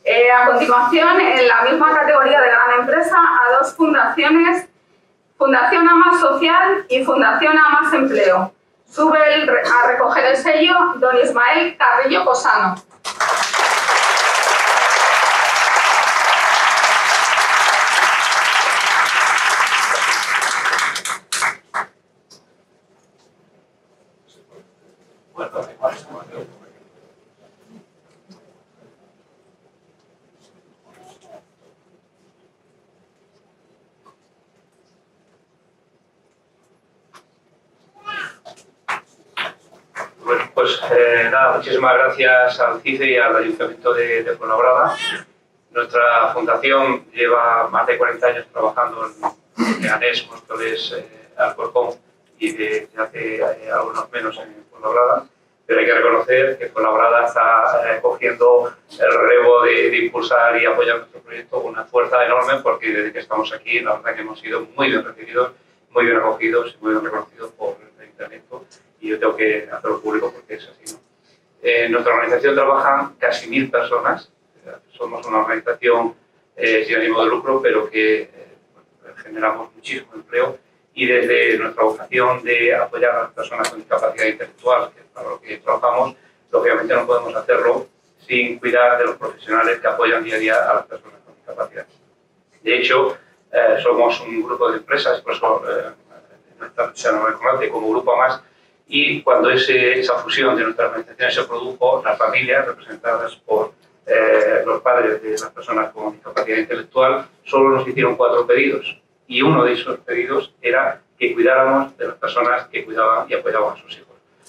Eh, a continuación, en la misma categoría de gran empresa, a dos fundaciones Fundación Amas Social y Fundación Amas Empleo. Sube a recoger el sello don Ismael Carrillo Cosano. Bueno, pues eh, nada, muchísimas gracias al CICE y al Ayuntamiento de, de Fuenlabrada. Nuestra fundación lleva más de 40 años trabajando en Leganés, Móstoles, eh, Alcorcón y desde hace eh, algunos menos en Fuenlabrada. Pero hay que reconocer que Fuenlabrada está eh, cogiendo el relevo de, impulsar y apoyar nuestro proyecto con una fuerza enorme porque desde que estamos aquí la verdad que hemos sido muy bien recibidos, muy bien acogidos y muy bien reconocidos yo tengo que hacerlo público porque es así. ¿no? Eh, en nuestra organización trabajan casi mil personas. Eh, Somos una organización eh, sin ánimo de lucro, pero que eh, generamos muchísimo empleo y desde nuestra vocación de apoyar a las personas con discapacidad intelectual, que es para lo que trabajamos, lógicamente no podemos hacerlo sin cuidar de los profesionales que apoyan día a día a las personas con discapacidad. De hecho, eh, somos un grupo de empresas, por eso eh, se nos reconoce como Grupo Más, y cuando esa fusión de nuestras organizaciones se produjo, las familias representadas por eh, los padres de las personas con discapacidad intelectual solo nos hicieron cuatro pedidos y uno de esos pedidos era que cuidáramos de las personas que cuidaban y apoyaban a sus hijos.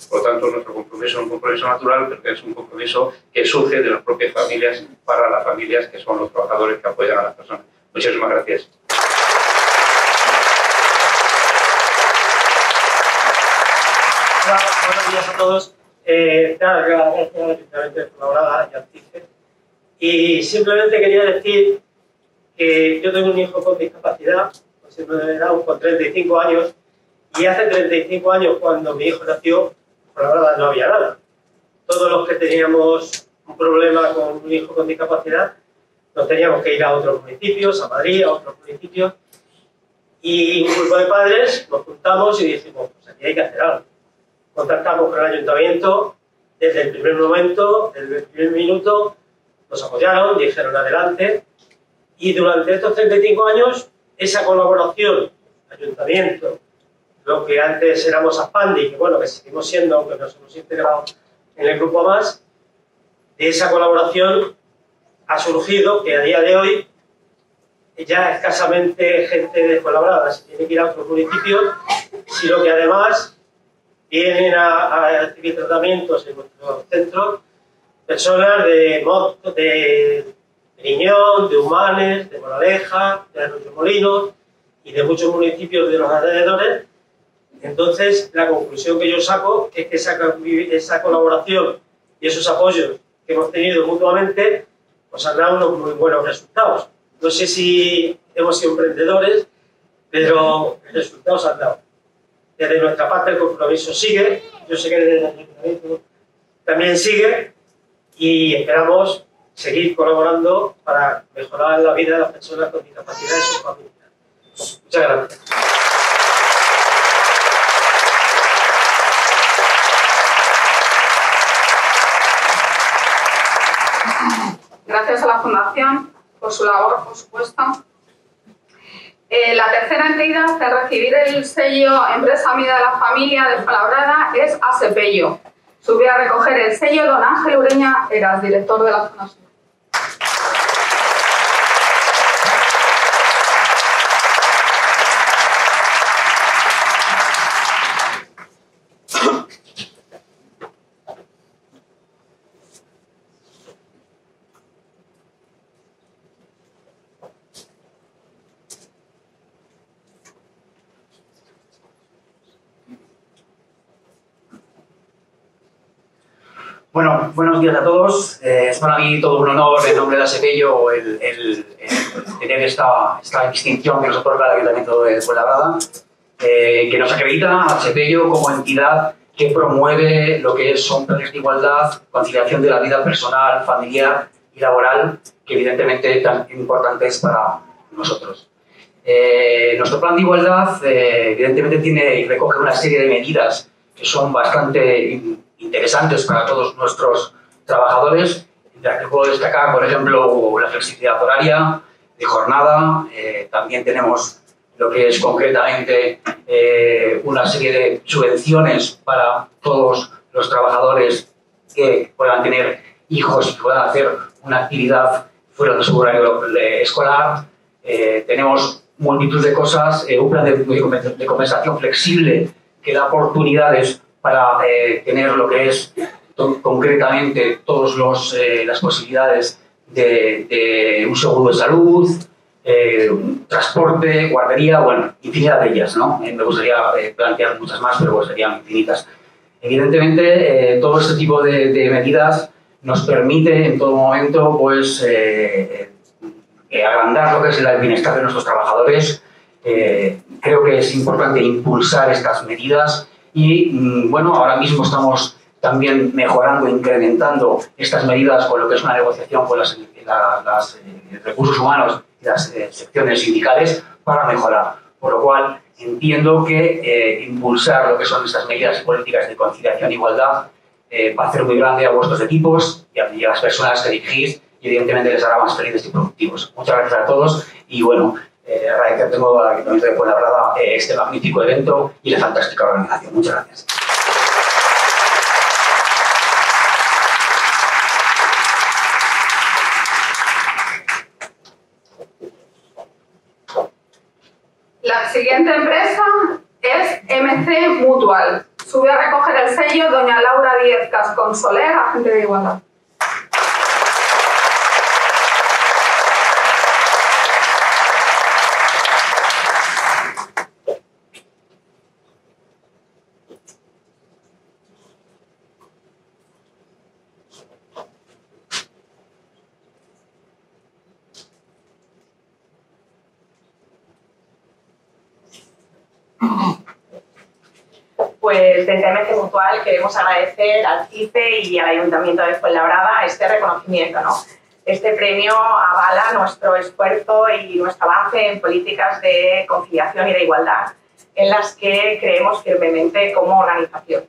Por lo tanto, nuestro compromiso es un compromiso natural, pero es un compromiso que surge de las propias familias para las familias que son los trabajadores que apoyan a las personas. Muchísimas gracias. Hola, buenos días a todos. Eh, de Fuenlabrada y. Y simplemente quería decir que yo tengo un hijo con discapacidad, con síndrome de Down, con 35 años, y hace 35 años, cuando mi hijo nació, Fuenlabrada no había nada. Todos los que teníamos un problema con un hijo con discapacidad, nos teníamos que ir a otros municipios, a Madrid, a otros municipios, y un grupo de padres nos juntamos y dijimos, pues aquí hay que hacer algo contactamos con el ayuntamiento desde el primer momento, desde el primer minuto, nos apoyaron, dijeron adelante, y durante estos 35 años, esa colaboración, ayuntamiento, lo que antes éramos Aspandi, que bueno, que seguimos siendo, aunque nos hemos integrado en el grupo más, de esa colaboración ha surgido que a día de hoy ya escasamente gente de colaborada se tiene que ir a otros municipios, sino que además vienen a, recibir tratamientos en nuestro centro personas de, Mo- de Riñón, de Humanes, de Moraleja, de Arroyo Molinos y de muchos municipios de los alrededores. Entonces, la conclusión que yo saco es que esa, colaboración y esos apoyos que hemos tenido mutuamente pues han dado unos muy buenos resultados. No sé si hemos sido emprendedores, pero resultados han dado desde nuestra parte el compromiso sigue, yo sé que desde el ayuntamiento también sigue y esperamos seguir colaborando para mejorar la vida de las personas con discapacidad y sus familias. Muchas gracias. Gracias a la Fundación por su labor, por supuesto. Eh, la tercera entidad en recibir el sello Empresa Amiga de la Familia de Fuenlabrada es Asepello. Sube a recoger el sello don Ángel Ureña Eras, director de la zona sur. Bueno, buenos días a todos. Eh, es para mí todo un honor en nombre de Asepello el, el, el tener esta, esta distinción que nos otorga el Ayuntamiento de Fuenlabrada, eh, que nos acredita a Asepello como entidad que promueve lo que son planes de igualdad, conciliación de la vida personal, familiar y laboral, que evidentemente tan importante es para nosotros. Eh, nuestro plan de igualdad eh, evidentemente tiene y recoge una serie de medidas que son bastante in- interesantes para todos nuestros trabajadores. De las puedo destacar, por ejemplo, la flexibilidad horaria de jornada. eh, también tenemos lo que es concretamente eh, una serie de subvenciones para todos los trabajadores que puedan tener hijos y puedan hacer una actividad fuera de su horario escolar. Eh, tenemos multitud de cosas, un plan de, de- compensación flexible que da oportunidades para tener lo que es concretamente todas las posibilidades de, de un seguro de salud, eh, transporte, guardería, bueno, infinidad de ellas, ¿no? Eh, me gustaría eh, plantear muchas más, pero serían infinitas. Evidentemente, eh, todo este tipo de, medidas nos permite en todo momento, pues, eh, eh, agrandar lo que es el bienestar de nuestros trabajadores. Eh, creo que es importante impulsar estas medidas y, mm, bueno, ahora mismo estamos también mejorando, incrementando estas medidas con lo que es una negociación con los recursos humanos y las eh, secciones sindicales para mejorar. Por lo cual, entiendo que eh, impulsar lo que son estas medidas políticas de conciliación e igualdad eh, va a hacer muy grande a vuestros equipos y a, y a las personas que dirigís y evidentemente les hará más felices y productivos. Muchas gracias a todos y bueno, eh, agradecer de nuevo al Ayuntamiento de Fuenlabrada eh, este magnífico evento y la fantástica organización. Muchas gracias. La siguiente empresa es MC Mutual. Sube a recoger el sello doña Laura Díez Cascón Soler, agente de igualdad. Pues desde MC Mutual queremos agradecer al CIFE y al Ayuntamiento de Fuenlabrada este reconocimiento. ¿no? Este premio avala nuestro esfuerzo y nuestro avance en políticas de conciliación y de igualdad en las que creemos firmemente como organización.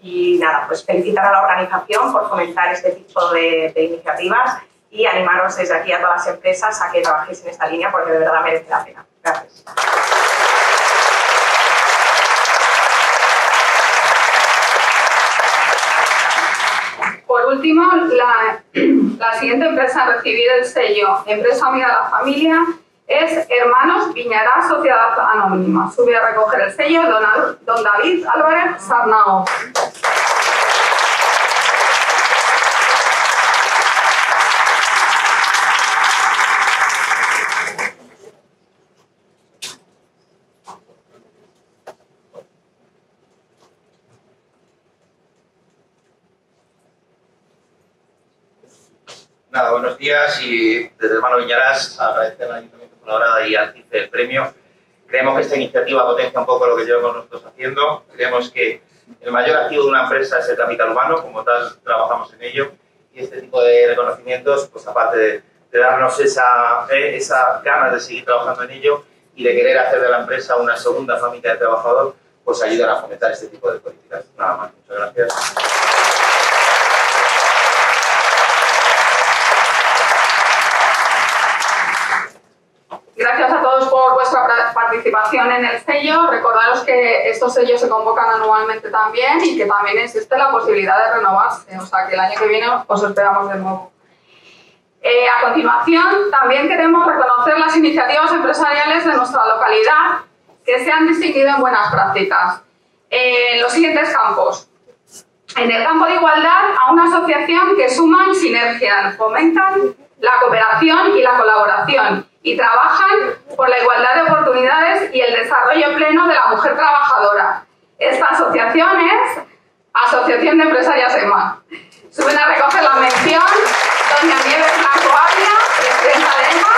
Y nada, pues felicitar a la organización por fomentar este tipo de, de iniciativas y animaros desde aquí a todas las empresas a que trabajéis en esta línea porque de verdad merece la pena. Gracias. Último, la, siguiente empresa a recibir el sello Empresa Amiga de la Familia es Hermanos Viñará Sociedad Anónima. Sube a recoger el sello don, don David Álvarez Sarnago. Nada, buenos días y desde Hermano Viñarás agradecer al Ayuntamiento de Colorado y al CIFE el premio. Creemos que esta iniciativa potencia un poco lo que llevamos nosotros haciendo. Creemos que el mayor activo de una empresa es el capital humano, como tal trabajamos en ello. Y este tipo de reconocimientos, pues aparte de, de darnos esa, eh, esa ganas de seguir trabajando en ello y de querer hacer de la empresa una segunda familia de trabajador, pues ayudan a fomentar este tipo de políticas. Nada más, muchas. Gracias a todos por vuestra pra- participación en el sello. Recordaros que estos sellos se convocan anualmente también y que también existe la posibilidad de renovarse. O sea que el año que viene os esperamos de nuevo. Eh, a continuación, también queremos reconocer las iniciativas empresariales de nuestra localidad que se han distinguido en buenas prácticas. Eh, en los siguientes campos. En el campo de igualdad, a una asociación que suman sinergias, fomentan la cooperación y la colaboración y trabajan por la igualdad de oportunidades y el desarrollo pleno de la mujer trabajadora. Esta asociación es Asociación de Empresarias EMA. Suben a recoger la mención Doña Nieves Blanco de EMA,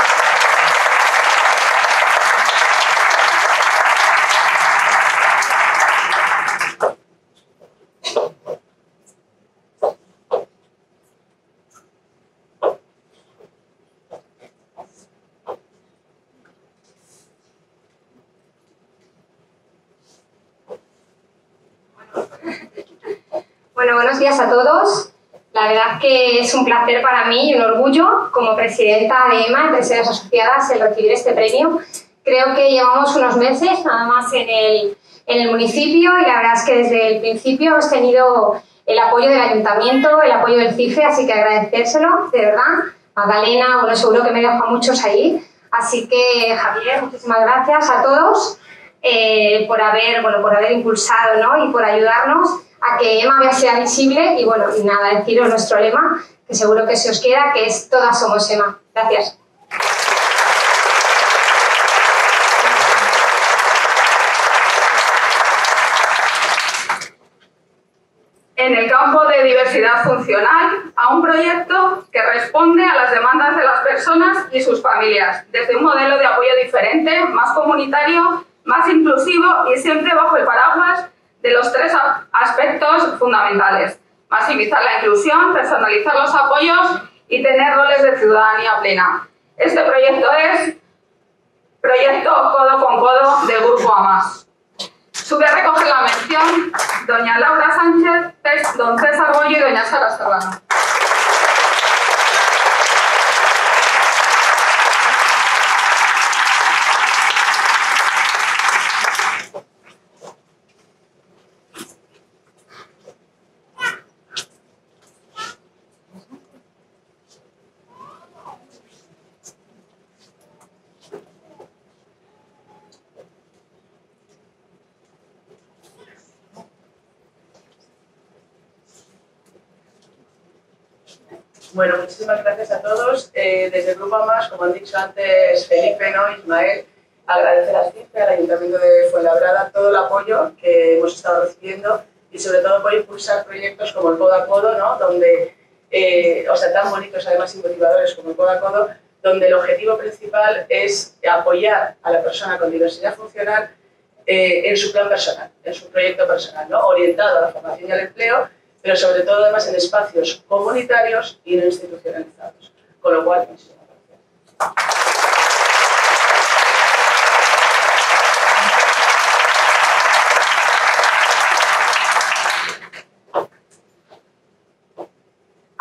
días a todos. La verdad que es un placer para mí y un orgullo como presidenta de EMA, Empresarias Asociadas, el recibir este premio. Creo que llevamos unos meses nada más en el, en el municipio y la verdad es que desde el principio hemos tenido el apoyo del ayuntamiento, el apoyo del CIFE, así que agradecérselo, de verdad. Magdalena, bueno, seguro que me dejo a muchos ahí. Así que, Javier, muchísimas gracias a todos eh, por, haber, bueno, por haber impulsado ¿no? y por ayudarnos a que EMA sea visible y bueno, nada, deciros nuestro lema, que seguro que se os queda, que es Todas somos EMA. Gracias. en el campo de diversidad funcional a un proyecto que responde a las demandas de las personas y sus familias, desde un modelo de apoyo diferente, más comunitario, más inclusivo y siempre bajo el paraguas de los tres aspectos fundamentales. Maximizar la inclusión, personalizar los apoyos y tener roles de ciudadanía plena. Este proyecto es Proyecto Codo con Codo del Grupo AMAS. Sube a recoger la mención doña Laura Sánchez, don César Goyo y doña Sara Serrano. Bueno, muchísimas gracias a todos. Eh, desde el Grupo AMAS, como han dicho antes Felipe, ¿no? Ismael, agradecer a CIFE, al Ayuntamiento de Fuenlabrada, todo el apoyo que hemos estado recibiendo y sobre todo por impulsar proyectos como el Codo a Codo, ¿no? donde, eh, o sea, tan bonitos además y motivadores como el Codo a Codo, donde el objetivo principal es apoyar a la persona con diversidad funcional eh, en su plan personal, en su proyecto personal, ¿no? orientado a la formación y al empleo pero sobre todo además en espacios comunitarios y no institucionalizados. Con lo cual, gracias.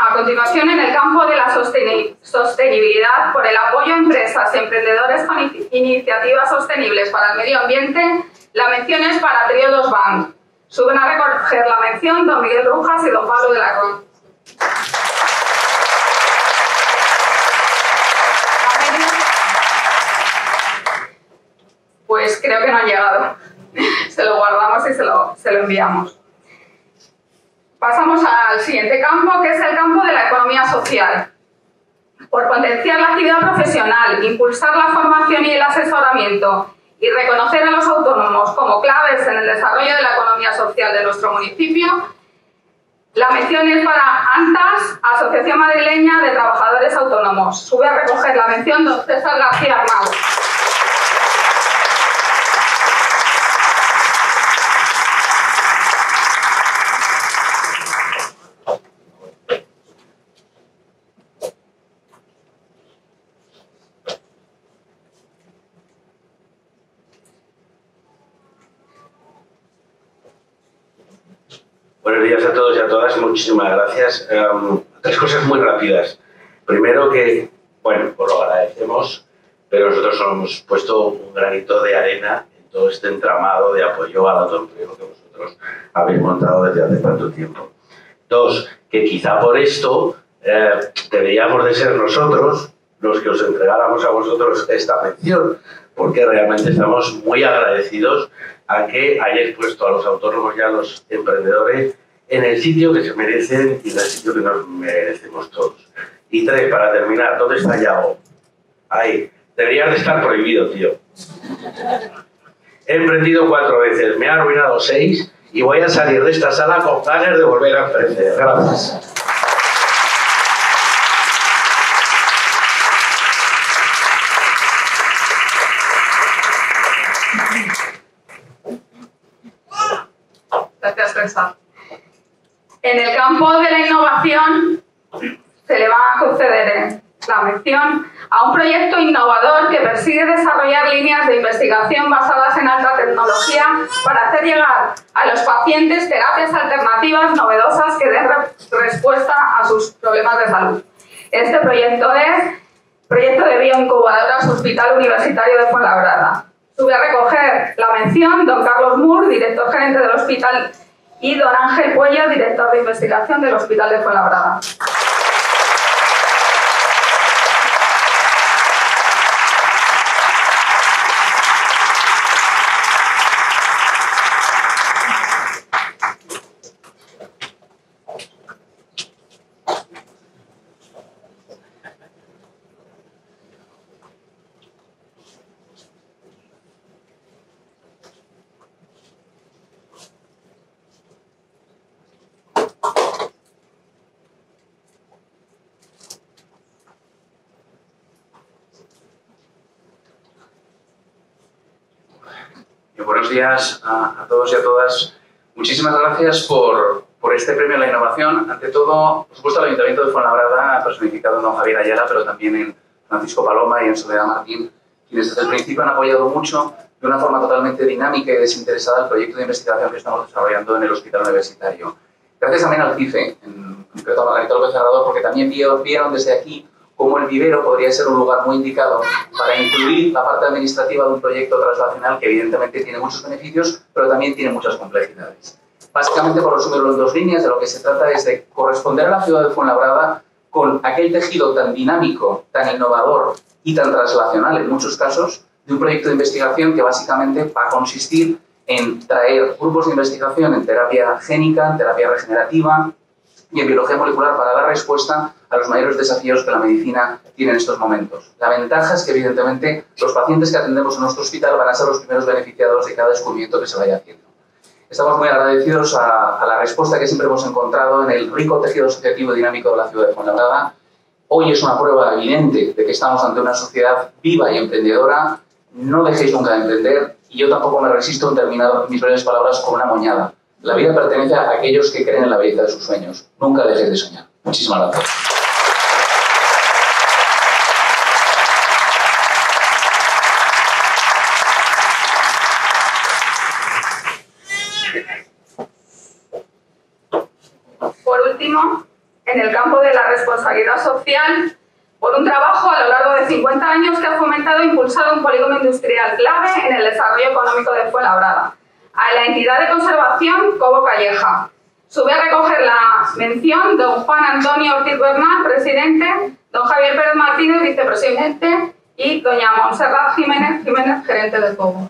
A continuación, en el campo de la sostenibilidad, por el apoyo a empresas y emprendedores con iniciativas sostenibles para el medio ambiente, la mención es para Triodos Bank, Suben a recoger la mención don Miguel Brujas y don Pablo de la Ron. Pues creo que no han llegado. Se lo guardamos y se lo, se lo enviamos. Pasamos al siguiente campo, que es el campo de la economía social. Por potenciar la actividad profesional, impulsar la formación y el asesoramiento y reconocer a los autónomos como claves en el desarrollo de la economía social de nuestro municipio, la mención es para ANTAS, Asociación Madrileña de Trabajadores Autónomos. Sube a recoger la mención don César García Arnau. Buenos días a todos y a todas, muchísimas gracias. Em, tres cosas muy rápidas. Primero que, bueno, pues lo agradecemos, pero nosotros hemos puesto un granito de arena en todo este entramado de apoyo al autoempleo que vosotros habéis montado desde hace tanto tiempo. Dos, que quizá por esto eh, deberíamos de ser nosotros los que os entregáramos a vosotros esta mención, porque realmente estamos muy agradecidos a que hayáis puesto a los autónomos y a los emprendedores en el sitio que se merecen y en el sitio que nos merecemos todos. Y tres, para terminar, ¿dónde está Yago? Ahí. Deberías de estar prohibido, tío. He emprendido cuatro veces, me ha arruinado seis y voy a salir de esta sala con ganas de volver a emprender. Gracias. Gracias, César. En el campo de la innovación se le van a conceder la mención a un proyecto innovador que persigue desarrollar líneas de investigación basadas en alta tecnología para hacer llegar a los pacientes terapias alternativas novedosas que den respuesta a sus problemas de salud. Este proyecto es Proyecto de Bioincubadoras Hospital Universitario de Fuenlabrada. Sube a recoger la mención don Carlos Moore, director gerente del hospital, y don Ángel Cuello, director de investigación del Hospital de Fuenlabrada. buenos días a, todos y a todas. Muchísimas gracias por, por, este premio a la innovación. Ante todo, por supuesto, al Ayuntamiento de Fuenlabrada, personificado en don Javier Ayala, pero también en Francisco Paloma y en Soledad Martín, quienes desde el principio han apoyado mucho de una forma totalmente dinámica y desinteresada el proyecto de investigación que estamos desarrollando en el Hospital Universitario. Gracias también al CIFE, en concreto a Margarita López Cerrador, porque también vieron desde aquí cómo el vivero podría ser un lugar muy indicado para incluir la parte administrativa de un proyecto translacional que evidentemente tiene muchos beneficios, pero también tiene muchas complejidades. Básicamente, por resumirlo en dos líneas, de lo que se trata es de corresponder a la ciudad de Fuenlabrada con aquel tejido tan dinámico, tan innovador y tan translacional en muchos casos de un proyecto de investigación que básicamente va a consistir en traer grupos de investigación en terapia génica, en terapia regenerativa, y en biología molecular para dar respuesta a los mayores desafíos que la medicina tiene en estos momentos. La ventaja es que, evidentemente, los pacientes que atendemos en nuestro hospital van a ser los primeros beneficiados de cada descubrimiento que se vaya haciendo. Estamos muy agradecidos a, la respuesta que siempre hemos encontrado en el rico tejido asociativo dinámico de la ciudad de Fuenlabrada. Hoy es una prueba evidente de que estamos ante una sociedad viva y emprendedora. No dejéis nunca de emprender y yo tampoco me resisto en terminar mis breves palabras con una moñada. La vida pertenece a aquellos que creen en la belleza de sus sueños. Nunca dejes de soñar. Muchísimas gracias. Por último, en el campo de la responsabilidad social, por un trabajo a lo largo de 50 años que ha fomentado e impulsado un polígono industrial clave en el desarrollo económico de Fuenlabrada a la entidad de conservación Cobo Calleja. Sube a recoger la mención don Juan Antonio Ortiz Bernal, presidente, don Javier Pérez Martínez, vicepresidente, y doña Montserrat Jiménez Jiménez, gerente de Cobo.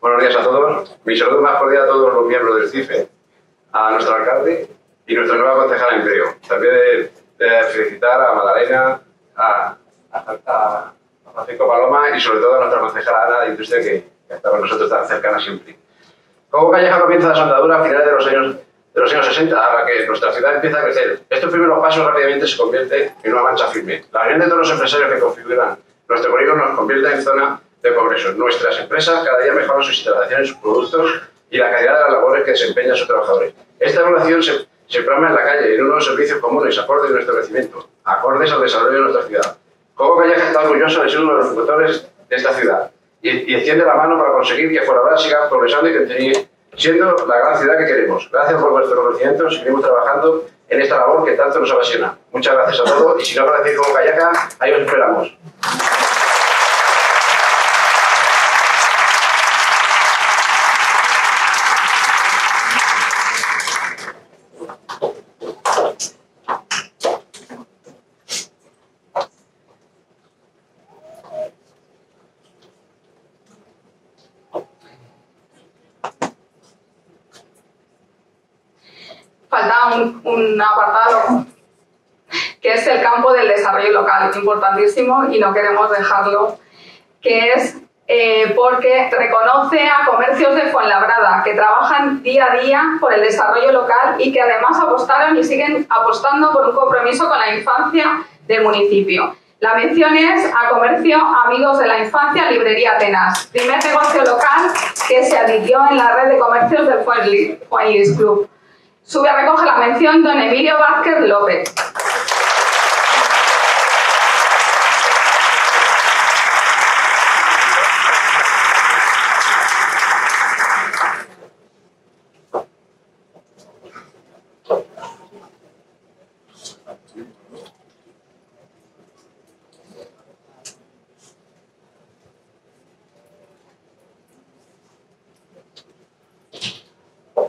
Buenos días a todos. Mi saludo más cordial a todos los miembros del CIFE, a nuestro alcalde y nuestra nueva concejala de empleo. También de, felicitar a Magdalena, a, Francisco Paloma y sobre todo a nuestra concejala Ana de Industria que, que con nosotros tan cercana siempre. Como Calleja comienza su andadura a finales de los años de los años 60 a la que nuestra ciudad empieza a crecer. Estos primeros pasos rápidamente se convierten en una mancha firme. La unión de todos los empresarios que configuran nuestro polígono nos convierte en zona de progreso. Nuestras empresas cada día mejoran sus instalaciones, sus productos y la calidad de las labores que desempeñan sus trabajadores. Esta evaluación se, se plasma en la calle, en unos servicios comunes, acordes a nuestro crecimiento, acordes al desarrollo de nuestra ciudad. Cobo Calleja está orgulloso de ser uno de los motores de esta ciudad y, y extiende la mano para conseguir que Fuenlabrada siga progresando y continúe siendo la gran ciudad que queremos. Gracias por vuestro conocimiento, seguimos trabajando en esta labor que tanto nos apasiona. Muchas gracias a todos y si no parecéis como Callaca, ahí os esperamos. Un, un apartado que es el campo del desarrollo local, importantísimo y no queremos dejarlo, que es eh, porque reconoce a comercios de Fuenlabrada que trabajan día a día por el desarrollo local y que además apostaron y siguen apostando por un compromiso con la infancia del municipio. La mención es a Comercio Amigos de la Infancia, Librería Atenas, primer negocio local que se adhirió en la red de comercios del Fuenlis Club. Sube a recoge la mención don Emilio Vázquez López.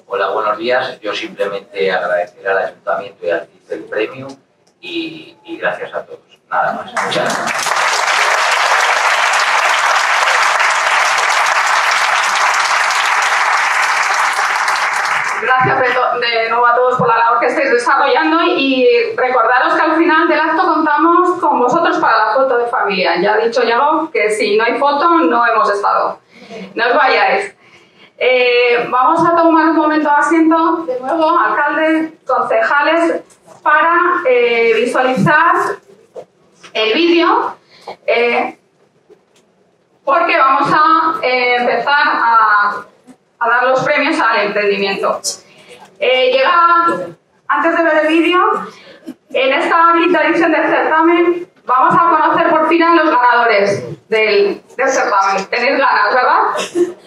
Hola, buenos Yo simplemente agradecer al Ayuntamiento y al CIF el premio y, y gracias a todos. Nada más. Muchas gracias. Gracias de nuevo a todos por la labor que estáis desarrollando y recordaros que al final del acto contamos con vosotros para la foto de familia. Ya ha dicho Yago que si no hay foto no hemos estado. No os vayáis. Eh, vamos a tomar un momento de asiento de nuevo, alcalde, concejales, para eh, visualizar el vídeo, eh, porque vamos a empezar a, dar los premios al emprendimiento. Llega, antes de ver el vídeo, en esta quinta edición del certamen vamos a conocer por fin a los ganadores del certamen. Tenéis ganas, ¿verdad?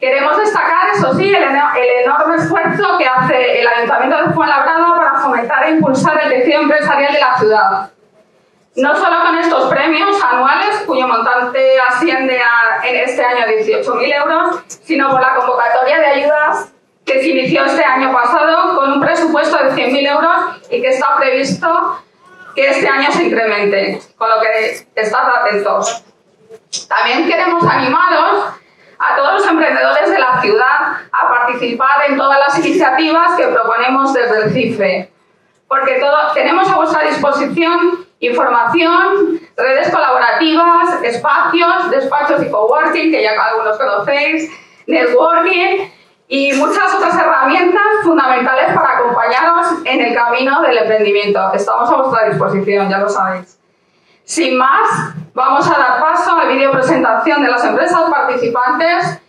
Queremos destacar, eso sí, el, eno- el enorme esfuerzo que hace el Ayuntamiento de Fuenlabrada para fomentar e impulsar el tejido empresarial de la ciudad. No solo con estos premios anuales, cuyo montante asciende a, en este año a 18.000 euros, sino por la convocatoria de ayudas que se inició este año pasado con un presupuesto de 100.000 euros y que está previsto que este año se incremente, con lo que estad atentos. También queremos animaros a todos los emprendedores de la ciudad a participar en todas las iniciativas que proponemos desde el CIFRE, porque tenemos a vuestra disposición información, redes colaborativas, espacios, despachos y coworking, que ya algunos conocéis, networking y muchas otras herramientas fundamentales para acompañaros en el camino del emprendimiento. Estamos a vuestra disposición, ya lo sabéis. Sin más, vamos a dar paso al vídeo presentación de las empresas participantes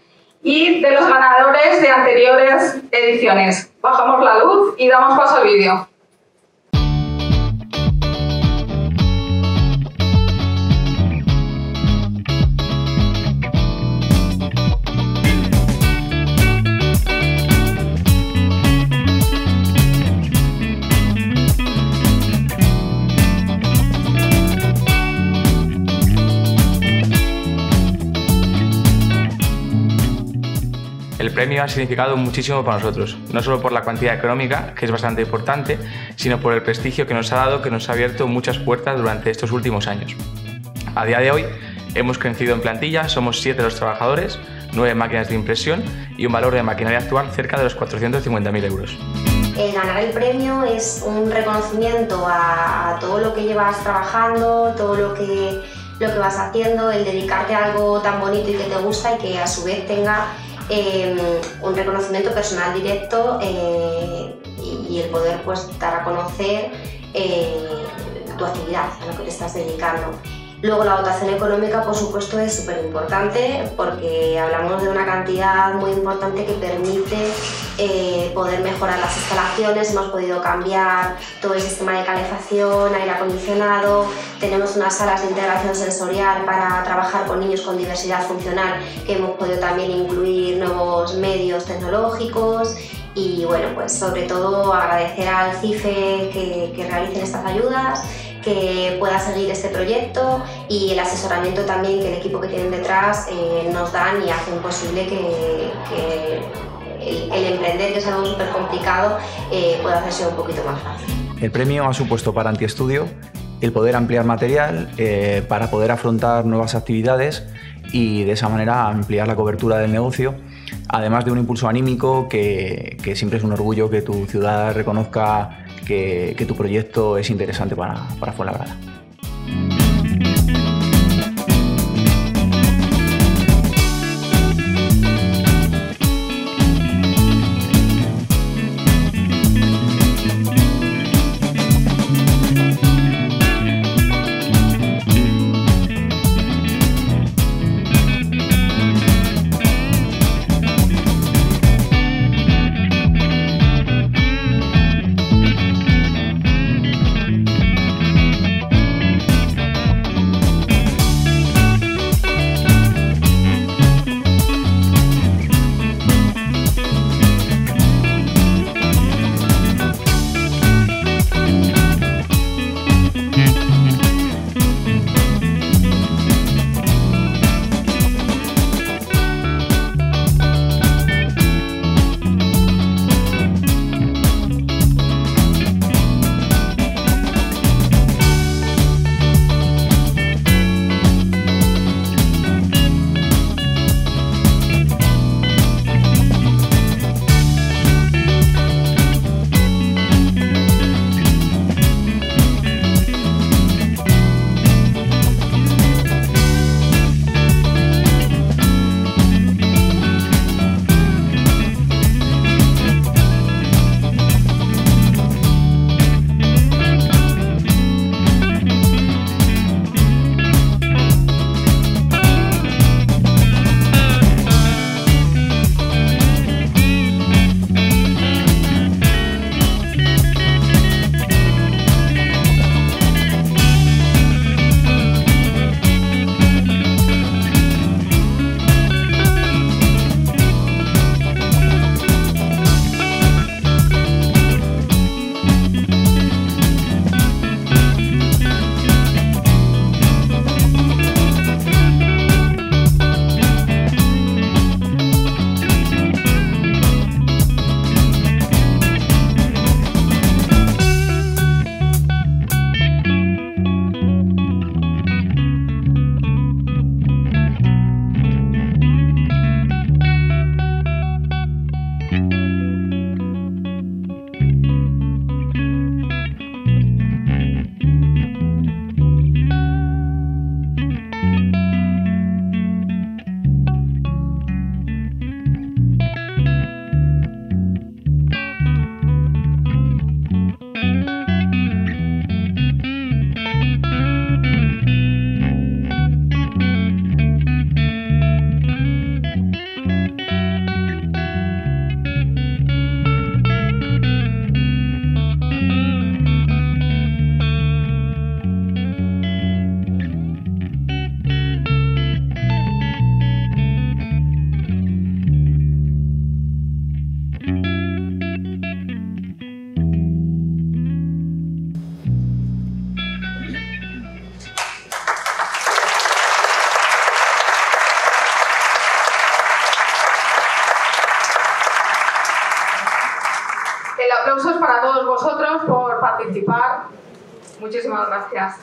y de los ganadores de anteriores ediciones. Bajamos la luz y damos paso al vídeo. Premio ha significado muchísimo para nosotros, no solo por la cuantía económica, que es bastante importante, sino por el prestigio que nos ha dado, que nos ha abierto muchas puertas durante estos últimos años. A día de hoy hemos crecido en plantilla, somos 7 los trabajadores, 9 máquinas de impresión y un valor de maquinaria actual cerca de los 450.000 euros. Eh, ganar el premio es un reconocimiento a, a todo lo que llevas trabajando, todo lo que, lo que vas haciendo, el dedicarte a algo tan bonito y que te gusta y que a su vez tenga eh, un reconocimiento personal directo eh, y, y el poder pues, dar a conocer eh, tu actividad, a lo que te estás dedicando. Luego la dotación económica, por supuesto, es súper importante porque hablamos de una cantidad muy importante que permite eh, poder mejorar las instalaciones. Hemos podido cambiar todo el sistema de calefacción, aire acondicionado. Tenemos unas salas de integración sensorial para trabajar con niños con diversidad funcional que hemos podido también incluir nuevos medios tecnológicos. Y bueno, pues sobre todo agradecer al CIFE que, que realicen estas ayudas que pueda seguir este proyecto y el asesoramiento también que el equipo que tienen detrás eh, nos dan y hacen posible que, el, emprender, que es algo súper complicado, eh, pueda hacerse un poquito más fácil. El premio ha supuesto para Antiestudio el poder ampliar material eh, para poder afrontar nuevas actividades y de esa manera ampliar la cobertura del negocio además de un impulso anímico, que siempre es un orgullo que tu ciudad reconozca que, tu proyecto es interesante para, para Fuenlabrada.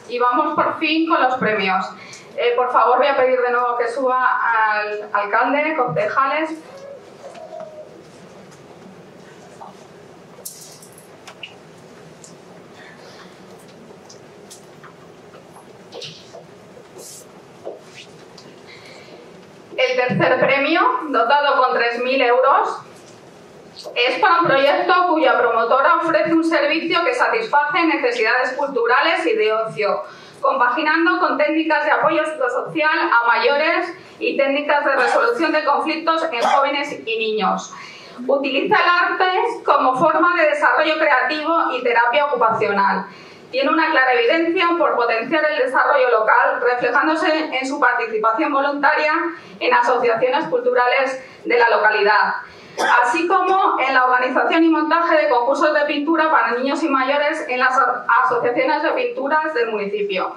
Y vamos por fin con los premios. Eh, por favor, voy a pedir de nuevo que suba al alcalde, concejales. El tercer premio, dotado con 3.000 euros, es para un proyecto cuya promotora ofrece un servicio que satisface necesidades culturales y de ocio, compaginando con técnicas de apoyo psicosocial a mayores y técnicas de resolución de conflictos en jóvenes y niños. Utiliza el arte como forma de desarrollo creativo y terapia ocupacional. Tiene una clara evidencia por potenciar el desarrollo local, reflejándose en su participación voluntaria en asociaciones culturales de la localidad así como en la organización y montaje de concursos de pintura para niños y mayores en las asociaciones de pinturas del municipio.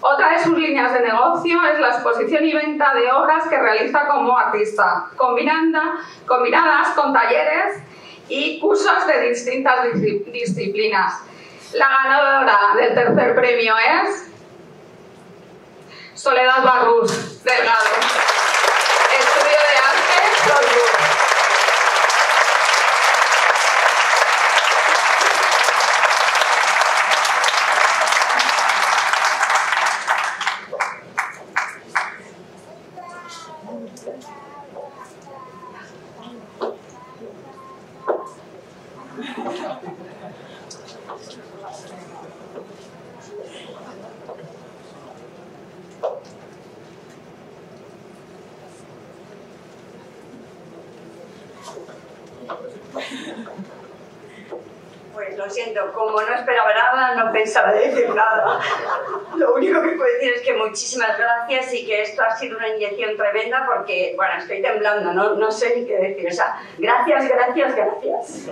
Otra de sus líneas de negocio es la exposición y venta de obras que realiza como artista, combinadas con talleres y cursos de distintas disciplinas. La ganadora del tercer premio es Soledad Barrús Delgado. Estudio de Arte Pues lo siento, como no esperaba nada, no pensaba decir nada. Lo único que puedo decir es que muchísimas gracias y que esto ha sido una inyección tremenda porque, bueno, estoy no sé ni qué decir. O sea, gracias, gracias, gracias.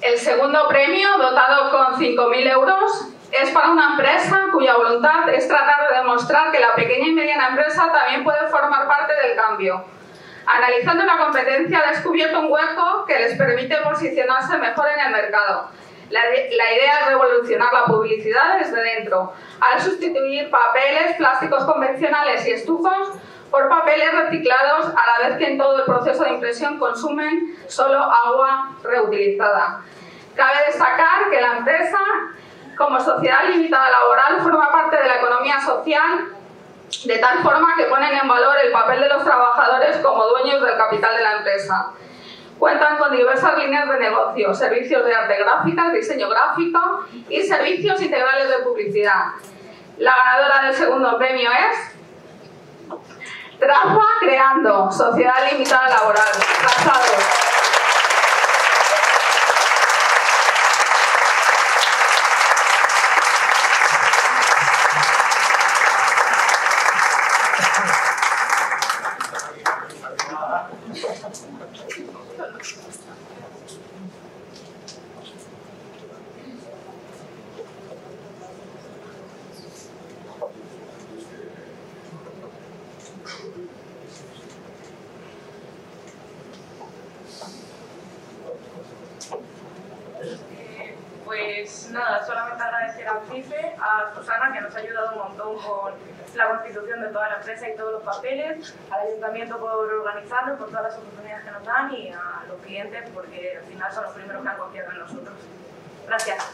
El segundo premio, dotado con 5.000 euros, es para una empresa cuya voluntad es tratar de demostrar que la pequeña y mediana empresa también puede formar parte del cambio. Analizando la competencia, ha descubierto un hueco que les permite posicionarse mejor en el mercado. La, idea es revolucionar la publicidad desde dentro, al sustituir papeles, plásticos convencionales y estufos por papeles reciclados, a la vez que en todo el proceso de impresión consumen solo agua reutilizada. Cabe destacar que la empresa, como sociedad limitada laboral, forma parte de la economía social de tal forma que ponen en valor el papel de los trabajadores como dueños del capital de la empresa. Cuentan con diversas líneas de negocio, servicios de arte gráfica, diseño gráfico y servicios integrales de publicidad. La ganadora del segundo premio es Trafa Creando, Sociedad Limitada Laboral. Trazado. Pues nada, solamente agradecer a CIFE, a Susana que nos ha ayudado un montón con la constitución de toda la empresa y todos los papeles, al ayuntamiento por organizarlo, por todas las oportunidades que nos dan y a los clientes porque al final son los primeros que han confiado en nosotros. Gracias.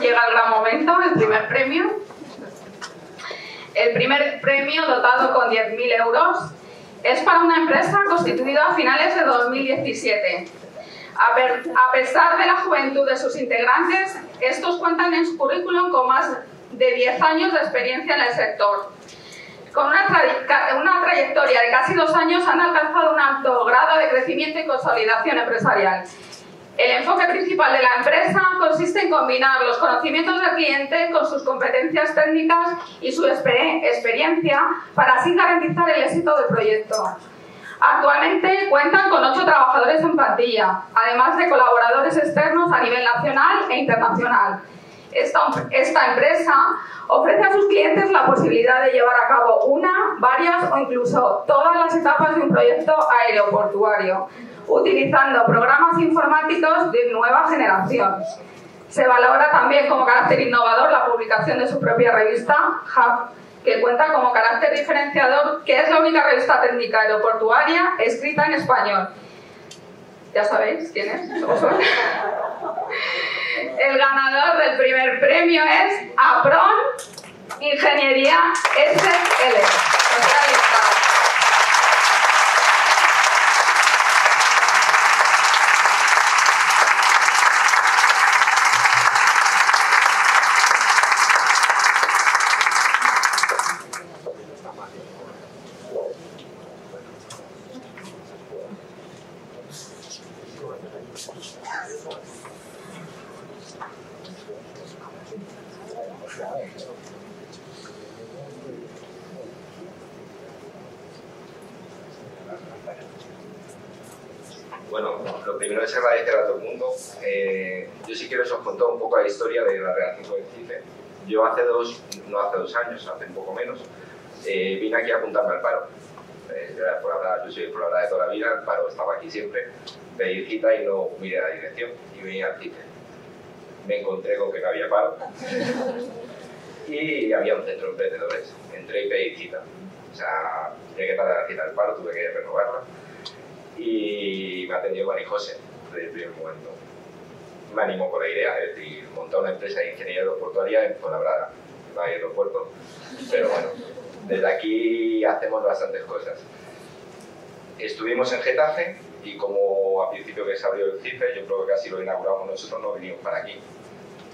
Llega el gran momento, el primer premio. El primer premio, dotado con 10.000 euros, es para una empresa constituida a finales de 2017. A, a pesar de la juventud de sus integrantes, estos cuentan en su currículum con más de 10 años de experiencia en el sector. Con una, una trayectoria de casi dos años han alcanzado un alto grado de crecimiento y consolidación empresarial. El enfoque principal de la empresa consiste en combinar los conocimientos del cliente con sus competencias técnicas y su exper- experiencia para así garantizar el éxito del proyecto. Actualmente cuentan con ocho trabajadores en plantilla, además de colaboradores externos a nivel nacional e internacional. Esta, esta empresa ofrece a sus clientes la posibilidad de llevar a cabo una, varias o incluso todas las etapas de un proyecto aeroportuario, utilizando programas informáticos de nueva generación. Se valora también como carácter innovador la publicación de su propia revista, Hub, que cuenta como carácter diferenciador que es la única revista técnica aeroportuaria escrita en español. ¿Ya sabéis quién es? ¿Os suena? El ganador del primer premio es APRON Ingeniería SL. Historia de la relación con el CIFE. Yo hace dos, no hace dos años, hace un poco menos, eh, vine aquí a apuntarme al paro. Eh, por hablar, yo soy por hablar de toda la vida, el paro estaba aquí siempre, pedí cita y no miré la dirección y vine al. Me encontré con que no había paro y había un centro de emprendedores. Entré y pedí cita. O sea, tenía que tardar la cita del paro, tuve que renovarla y me atendió Mari José desde el primer momento. Me animó con la idea, es decir, montar una empresa de ingeniería aeroportuaria en Fuenlabrada, no hay aeropuerto. Pero bueno, desde aquí hacemos bastantes cosas. Estuvimos en Getafe y como a principio que se abrió el CIFE, yo creo que casi lo inauguramos nosotros, no venimos para aquí.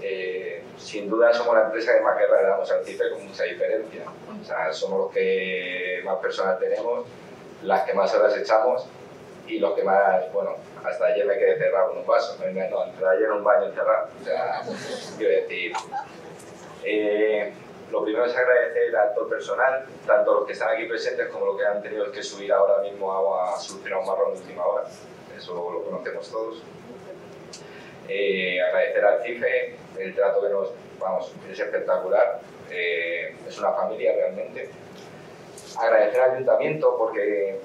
Eh, sin duda somos la empresa que más guerra le damos al CIFE con mucha diferencia. O sea, somos los que más personas tenemos, las que más horas echamos y los que más, bueno, hasta ayer me quedé cerrado en un vaso, no, no, hasta ayer en un baño encerrado. O sea, quiero decir, eh, lo primero es agradecer a todo personal, tanto los que están aquí presentes como los que han tenido que subir ahora mismo a, a solucionar un marrón de última hora. Eso lo conocemos todos. Eh, agradecer al CIFE, el trato que nos, vamos, es espectacular. Eh, es una familia realmente. Agradecer al ayuntamiento porque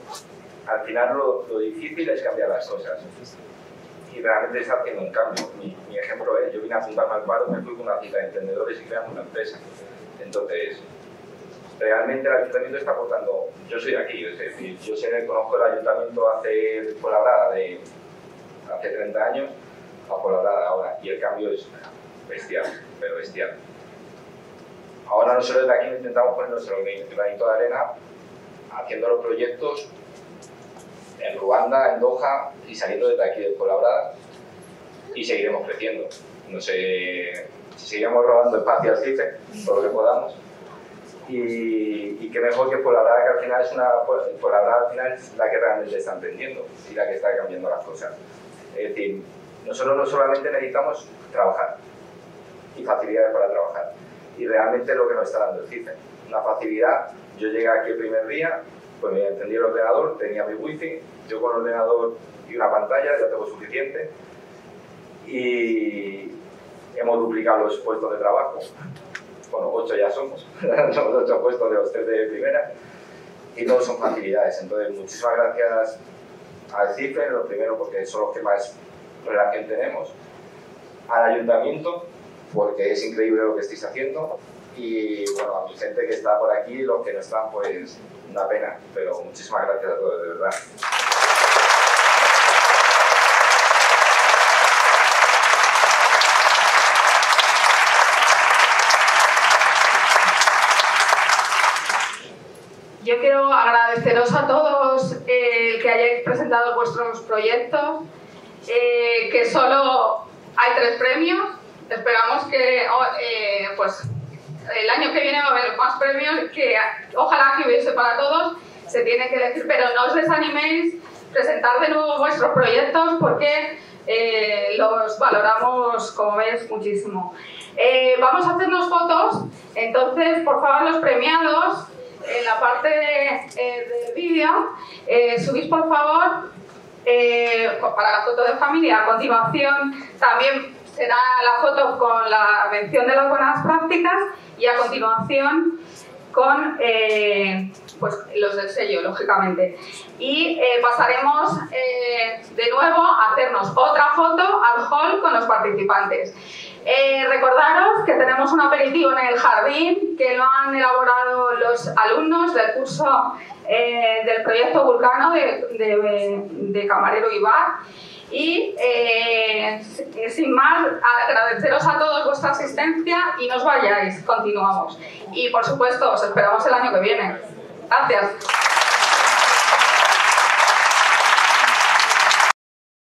al final lo, difícil es cambiar las cosas. Y realmente está haciendo un cambio. Mi, ejemplo es, yo vine a apuntarme al paro, me fui con una cita de emprendedores y creamos una empresa. Entonces, realmente el ayuntamiento está aportando, yo soy de aquí, es decir, yo sé, conozco el ayuntamiento hace, por de hace 30 años, a por ahora, y el cambio es bestial, pero bestial. Ahora nosotros de aquí intentamos poner nuestro granito de arena haciendo los proyectos en Ruanda, en Doha y saliendo desde aquí de Colabrada y seguiremos creciendo. No sé si seguiremos robando espacio al CIFE, todo lo que podamos. Y, y mejor que Colabrada, que al final es una. Colabrada al final es la que realmente está emprendiendo y la que está cambiando las cosas. Es decir, nosotros no solamente necesitamos trabajar y facilidades para trabajar, y realmente lo que nos está dando el CIFE. Una facilidad, yo llegué aquí el primer día, pues me encendí el ordenador, tenía mi wifi, yo con ordenador y una pantalla ya tengo suficiente y hemos duplicado los puestos de trabajo. Bueno, ocho ya somos, somos ocho puestos de los tres de primera y todos son facilidades. Entonces, muchísimas gracias al CIFE, lo primero porque son los que más relación tenemos, al ayuntamiento porque es increíble lo que estáis haciendo y bueno, a mi gente que está por aquí, los que no están, pues una pena, pero muchísimas gracias a todos, de verdad. Yo quiero agradeceros a todos el que hayáis presentado vuestros proyectos, eh, que solo hay tres premios. Esperamos que oh, eh, pues, el año que viene va a haber más premios, que ojalá que hubiese para todos. Se tiene que elegir, pero no os desaniméis, presentar de nuevo vuestros proyectos porque eh, los valoramos, como veis, muchísimo. Eh, vamos a hacernos fotos, entonces, por favor, los premiados, en la parte de, del vídeo, subís por favor eh, para la foto de familia. A continuación también será la foto con la mención de las buenas prácticas y a continuación con eh, pues, los del sello, lógicamente. Y eh, pasaremos eh, de nuevo a hacernos otra foto al hall con los participantes. Recordaros que tenemos un aperitivo en el jardín que lo han elaborado los alumnos del curso del proyecto Vulcano de, de, Camarero y Bar. Y eh, sin más, agradeceros a todos vuestra asistencia y no os vayáis, continuamos. Y por supuesto, os esperamos el año que viene. Gracias.